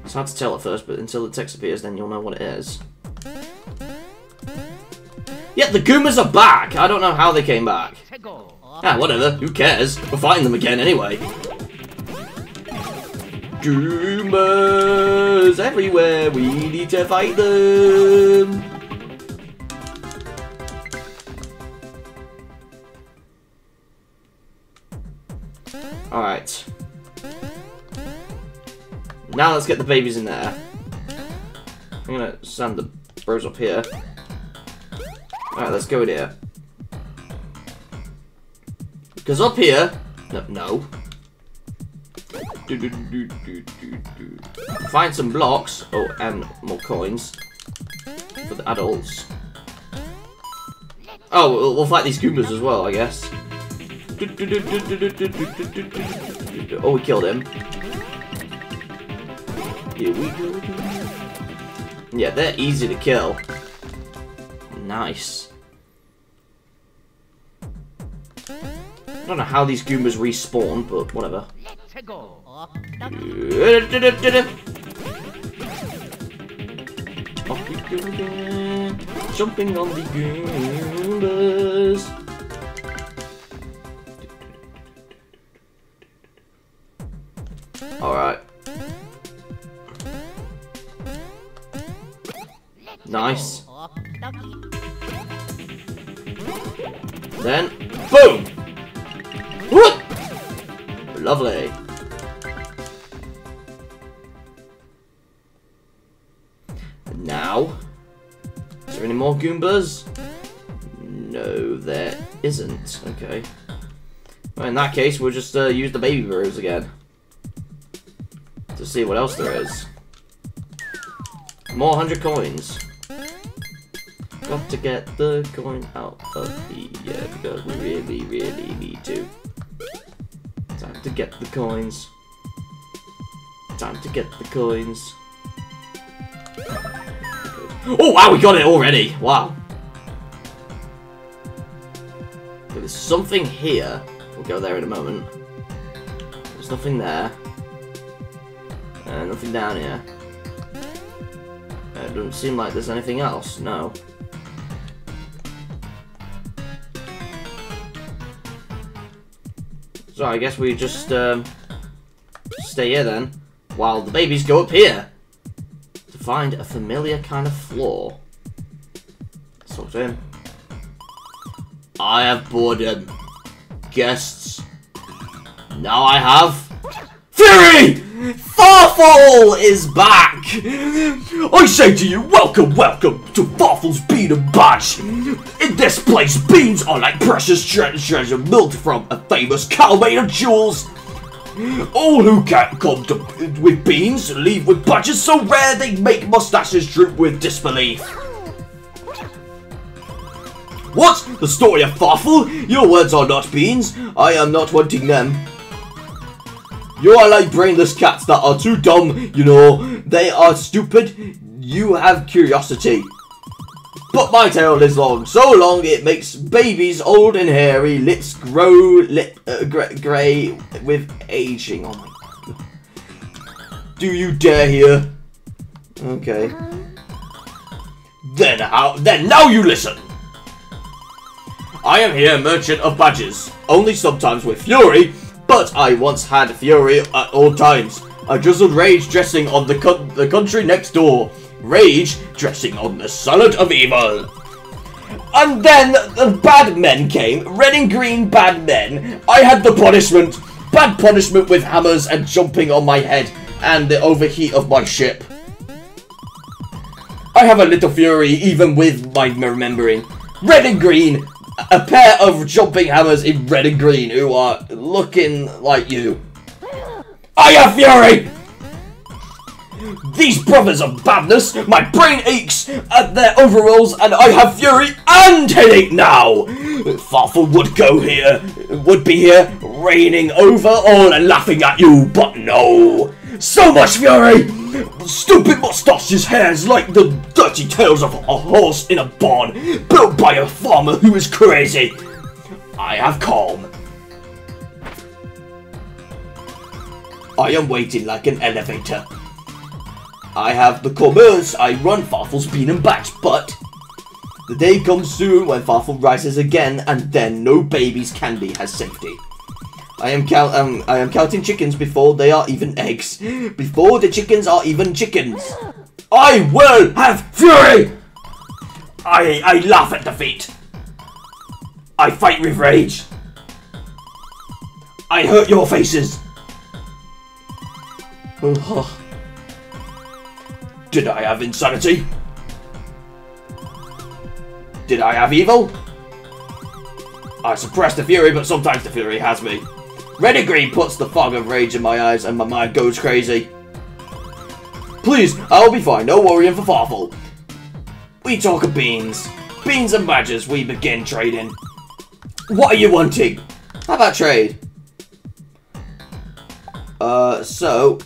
It's hard to tell at first, but until the text appears, then you'll know what it is. Yeah, the Goombas are back! I don't know how they came back. Ah, whatever. Who cares? We're fighting them again anyway. Goombas everywhere. We need to fight them. Alright. Now let's get the babies in there. I'm gonna send the bros up here. Alright, let's go in here. Because up here... No. no. Do, do, do, do, do, do. Find some blocks. Oh, and more coins. For the adults. Oh, we'll, we'll fight these Goombas as well, I guess. Oh, we killed him. Here we go. Yeah, they're easy to kill. Nice. I don't know how these Goombas respawn, but whatever. Jumping on the Goombas. Alright. Nice. Then, boom! What? Lovely. And now, is there any more Goombas? No, there isn't. Okay. Well, in that case, we'll just uh, use the baby bros again. To see what else there is. More 100 coins. Got to get the coin out of the yeah, because we really, really need to. Time to get the coins. Time to get the coins. Oh wow, we got it already! Wow. There's something here. We'll go there in a moment. There's nothing there. Uh, nothing down here. Uh, it doesn't seem like there's anything else, no. So I guess we just um, stay here then, while the babies go up here to find a familiar kind of floor. Let's him. I have boredom. Guests. Now I have Fury! Fawful is back! I say to you, welcome, welcome to Fawful's Bean and Badge! In this place, beans are like precious tre treasure milked from a famous cow made of jewels! All who can't come to, with beans leave with badges so rare they make mustaches droop with disbelief. What? The story of Fawful? Your words are not beans. I am not wanting them. You are like brainless cats that are too dumb, you know. They are stupid. You have curiosity. But my tail is long, so long it makes babies old and hairy, lips grow lip uh, grey with aging. Oh my god. Do you dare here? Okay. Then how then now you listen. I am here, merchant of badges, only sometimes with fury, but I once had fury at all times. I drizzled rage dressing on the, co the country next door. Rage dressing on the salad of evil. And then the bad men came, red and green bad men. I had the punishment. Bad punishment with hammers and jumping on my head and the overheat of my ship. I have a little fury even with my remembering. Red and green, a pair of jumping hammers in red and green who are looking like you. I have fury! These brothers of badness, my brain aches at their overalls, and I have fury and headache now! Fawful would go here, would be here, reigning over all and laughing at you, but no! So much fury! Stupid mustaches hairs like the dirty tails of a horse in a barn, built by a farmer who is crazy. I have calm. I am waiting like an elevator. I have the commerce, I run Fawful's Bean and Badge, but the day comes soon when Fawful rises again, and then no baby's candy has safety. I am count um, I am counting chickens before they are even eggs. Before the chickens are even chickens. I will have fury! I I laugh at defeat. I fight with rage. I hurt your faces. Did I have insanity? Did I have evil? I suppress the fury, but sometimes the fury has me. Red and green puts the fog of rage in my eyes and my mind goes crazy. Please, I'll be fine, no worrying for Fawful. We talk of beans. Beans and badges, we begin trading. What are you wanting? How about trade? Uh, so...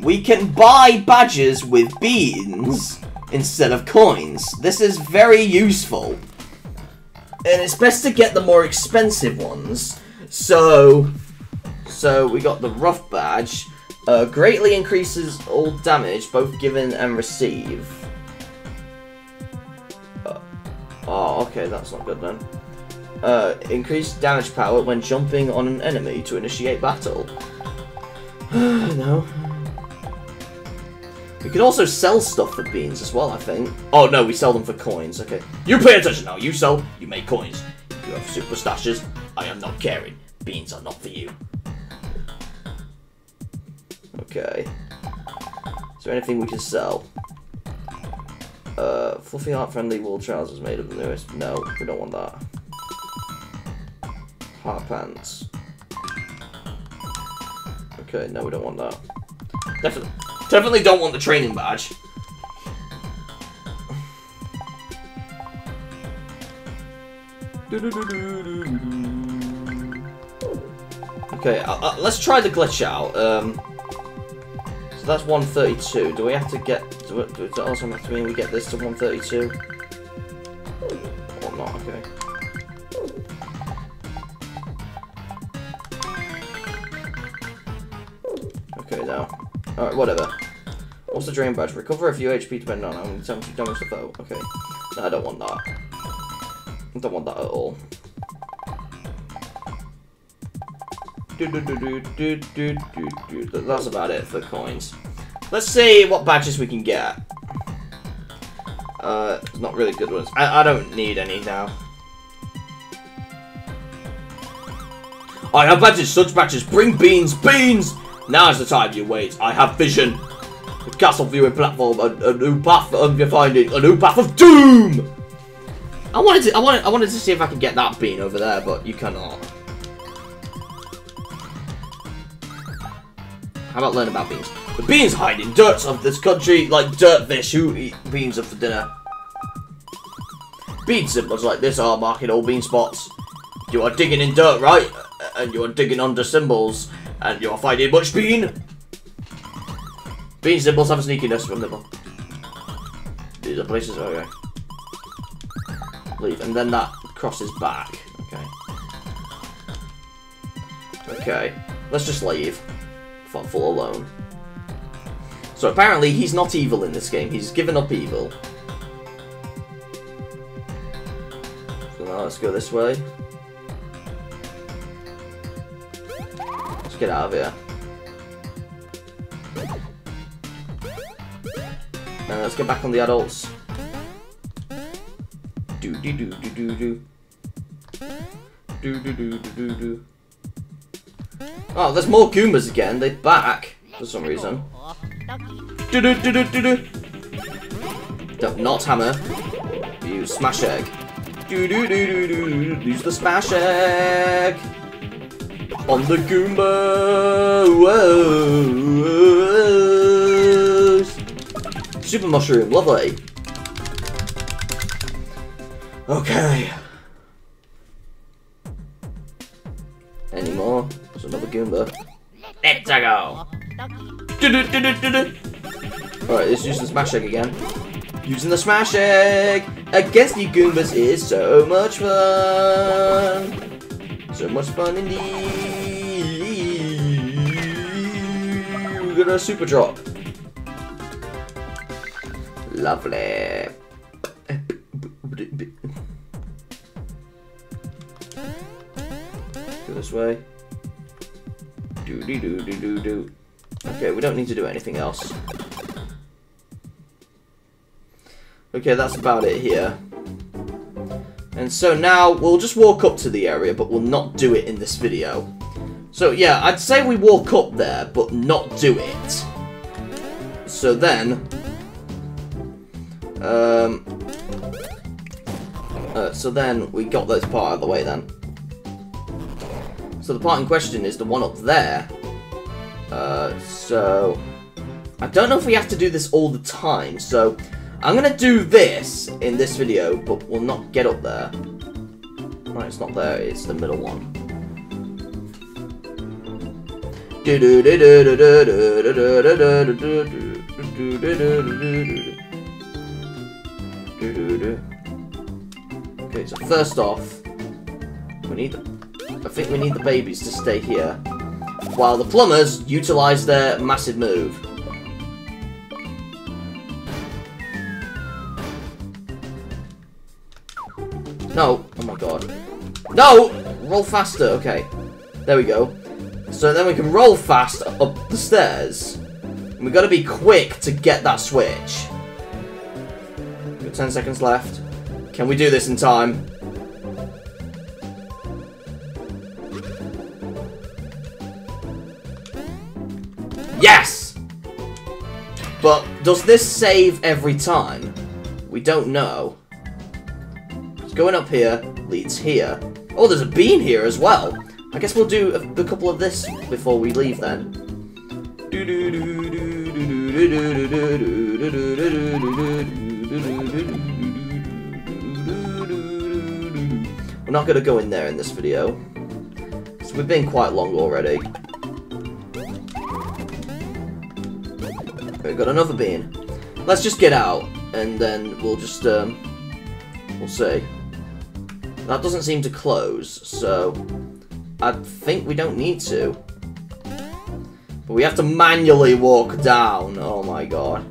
We can buy badges with beans instead of coins. This is very useful. And it's best to get the more expensive ones. So... So, we got the rough badge. Uh, greatly increases all damage, both given and receive. Uh, oh, okay, that's not good then. Uh, increased damage power when jumping on an enemy to initiate battle. no. We can also sell stuff for beans as well, I think. Oh, no, we sell them for coins. Okay. You pay attention now. You sell, you make coins. You have super stashes. I am not caring. Beans are not for you. Okay. Is there anything we can sell? Uh, fluffy heart friendly wool trousers made of the newest. No, we don't want that. Heart pants. Okay, no, we don't want that. Definitely, definitely don't want the training badge. Okay, uh, uh, let's try the glitch out. Um, so that's 132. Do we have to get... Do it, does it also have to mean we get this to 132? Or not, okay. Okay, now. Alright, whatever. What's the drain badge? Recover a few HP depending on how you damage the foe. Okay. No, I don't want that. I don't want that at all. That's about it for coins. Let's see what badges we can get. Uh, not really good ones. I, I don't need any now. I have badges, such badges. Bring beans, beans! Now is the time you wait. I have vision. The castle viewing platform, a, a new path of your finding, a new path of doom! I wanted to, I wanted, I wanted to see if I could get that bean over there, but you cannot. How about learn about beans? The beans hide in dirt of this country like dirt fish who eat beans for dinner. Bean symbols like this are marking all bean spots. You are digging in dirt, right? And you are digging under symbols, and you are finding much bean. Bean symbols have a sneakiness from them. These are places, oh, okay. Leave, and then that crosses back. Okay. Okay, let's just leave. Thoughtful alone. So apparently he's not evil in this game. He's given up evil. So now let's go this way. Let's get out of here. And let's get back on the adults. Do do do do do do. Do do do do do do. Oh, there's more Goombas again. They're back for some reason. Do do do do do do. Don't- Not hammer. Use smash egg. Do do do do. do. Use the smash egg. On the Goomba. Whoa. Super mushroom. Lovely. Okay. Any more? Another Goomba. Let's go. Alright, let's use the smash egg again. Using the smash egg against the Goombas is so much fun. So much fun indeed. get a super drop. Lovely. Go this way. Do do do do do do. Okay, we don't need to do anything else. Okay, that's about it here. And so now we'll just walk up to the area, but we'll not do it in this video. So yeah, I'd say we walk up there, but not do it. So then, um, uh, so then we got this part out of the way then. So the part in question is the one up there. Uh, so I don't know if we have to do this all the time. So I'm gonna do this in this video, but we'll not get up there. Right, it's not there. It's the middle one. Okay, so first off, we need. I think we need the babies to stay here, while the plumbers utilize their massive move. No! Oh my god. No! Roll faster, okay. There we go. So then we can roll fast up the stairs. And we gotta be quick to get that switch. Got 10 seconds left. Can we do this in time? Yes! But does this save every time? We don't know. It's going up here, leads here. Oh, there's a bean here as well. I guess we'll do a, a couple of this before we leave then. We're not going to go in there in this video. So we've been quite long already. We've got another bean. Let's just get out, and then we'll just, um, we'll see. That doesn't seem to close, so I think we don't need to. But we have to manually walk down. Oh my god.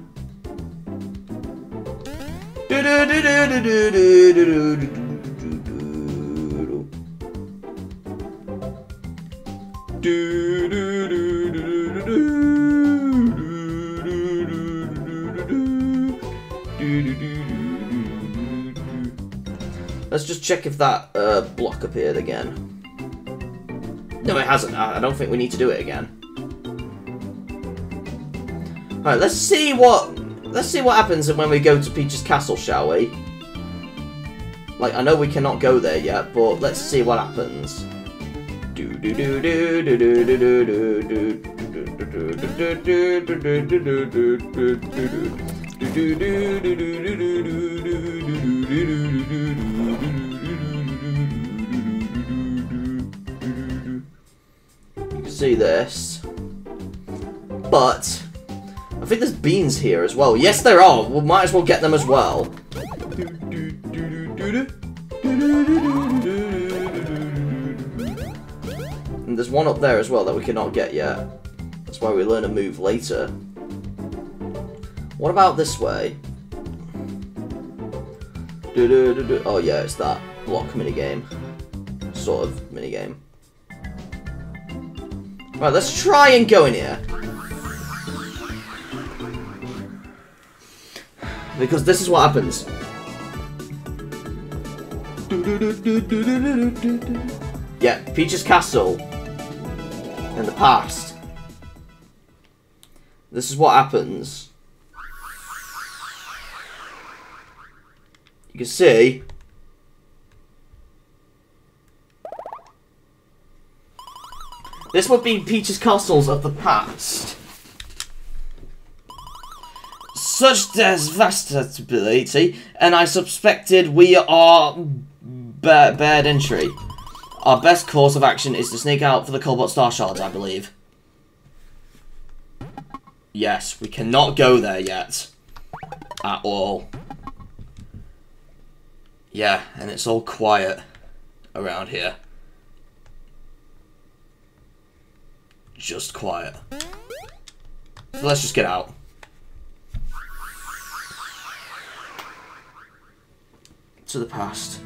Let's just check if that uh, block appeared again. No, it hasn't. I don't think we need to do it again. Alright, let's see what... Let's see what happens when we go to Peach's Castle, shall we? Like, I know we cannot go there yet, but let's see what happens. Do do do do do do do do do do You see this. But, I think there's beans here as well. Yes, there are. We might as well get them as well. And there's one up there as well that we cannot get yet. That's why we learn a move later. What about this way? Oh yeah, it's that block minigame. Sort of minigame. Right, let's try and go in here. Because this is what happens. Yeah, Peach's Castle in the past. This is what happens. You can see. This would be Peach's Castles of the past. Such devastability, and I suspected we are ba bad entry. Our best course of action is to sneak out for the Cobalt Star Shards, I believe. Yes, we cannot go there yet. At all. Yeah, and it's all quiet around here. Just quiet. So let's just get out. To the past.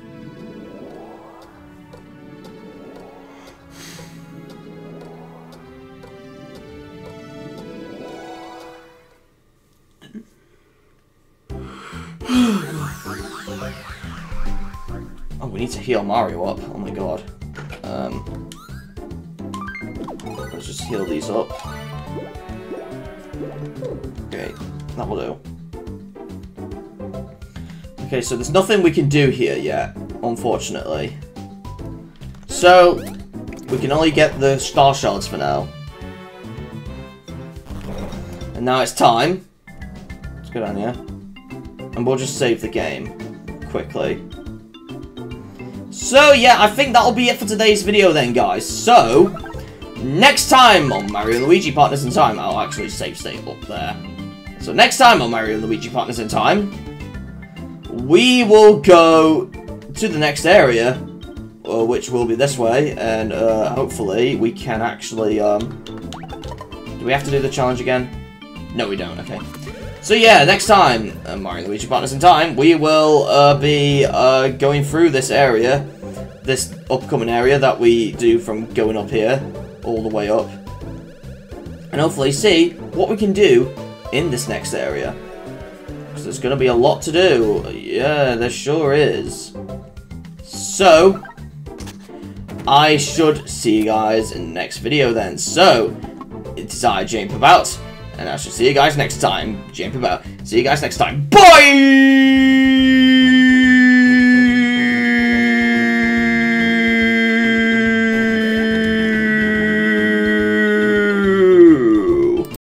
Oh, we need to heal Mario up. Oh my god. Um, let's just heal these up. Okay, that will do. Okay, so there's nothing we can do here yet, unfortunately. So, we can only get the star shards for now. And now it's time. Let's go down here. And we'll just save the game quickly. So, yeah, I think that'll be it for today's video then, guys. So, next time on Mario and Luigi Partners in Time, I'll actually save state up there. So next time on Mario and Luigi Partners in Time, we will go to the next area, uh, which will be this way, and uh, hopefully we can actually, um, do we have to do the challenge again? No, we don't, okay. So yeah, next time, uh, Mario Luigi Partners in Time, we will uh, be uh, going through this area, this upcoming area that we do from going up here, all the way up, and hopefully see what we can do in this next area. Because there's going to be a lot to do. Yeah, there sure is. So, I should see you guys in the next video then. So, it is I, Jane About, and I shall see you guys next time. Jane About. See you guys next time. Bye!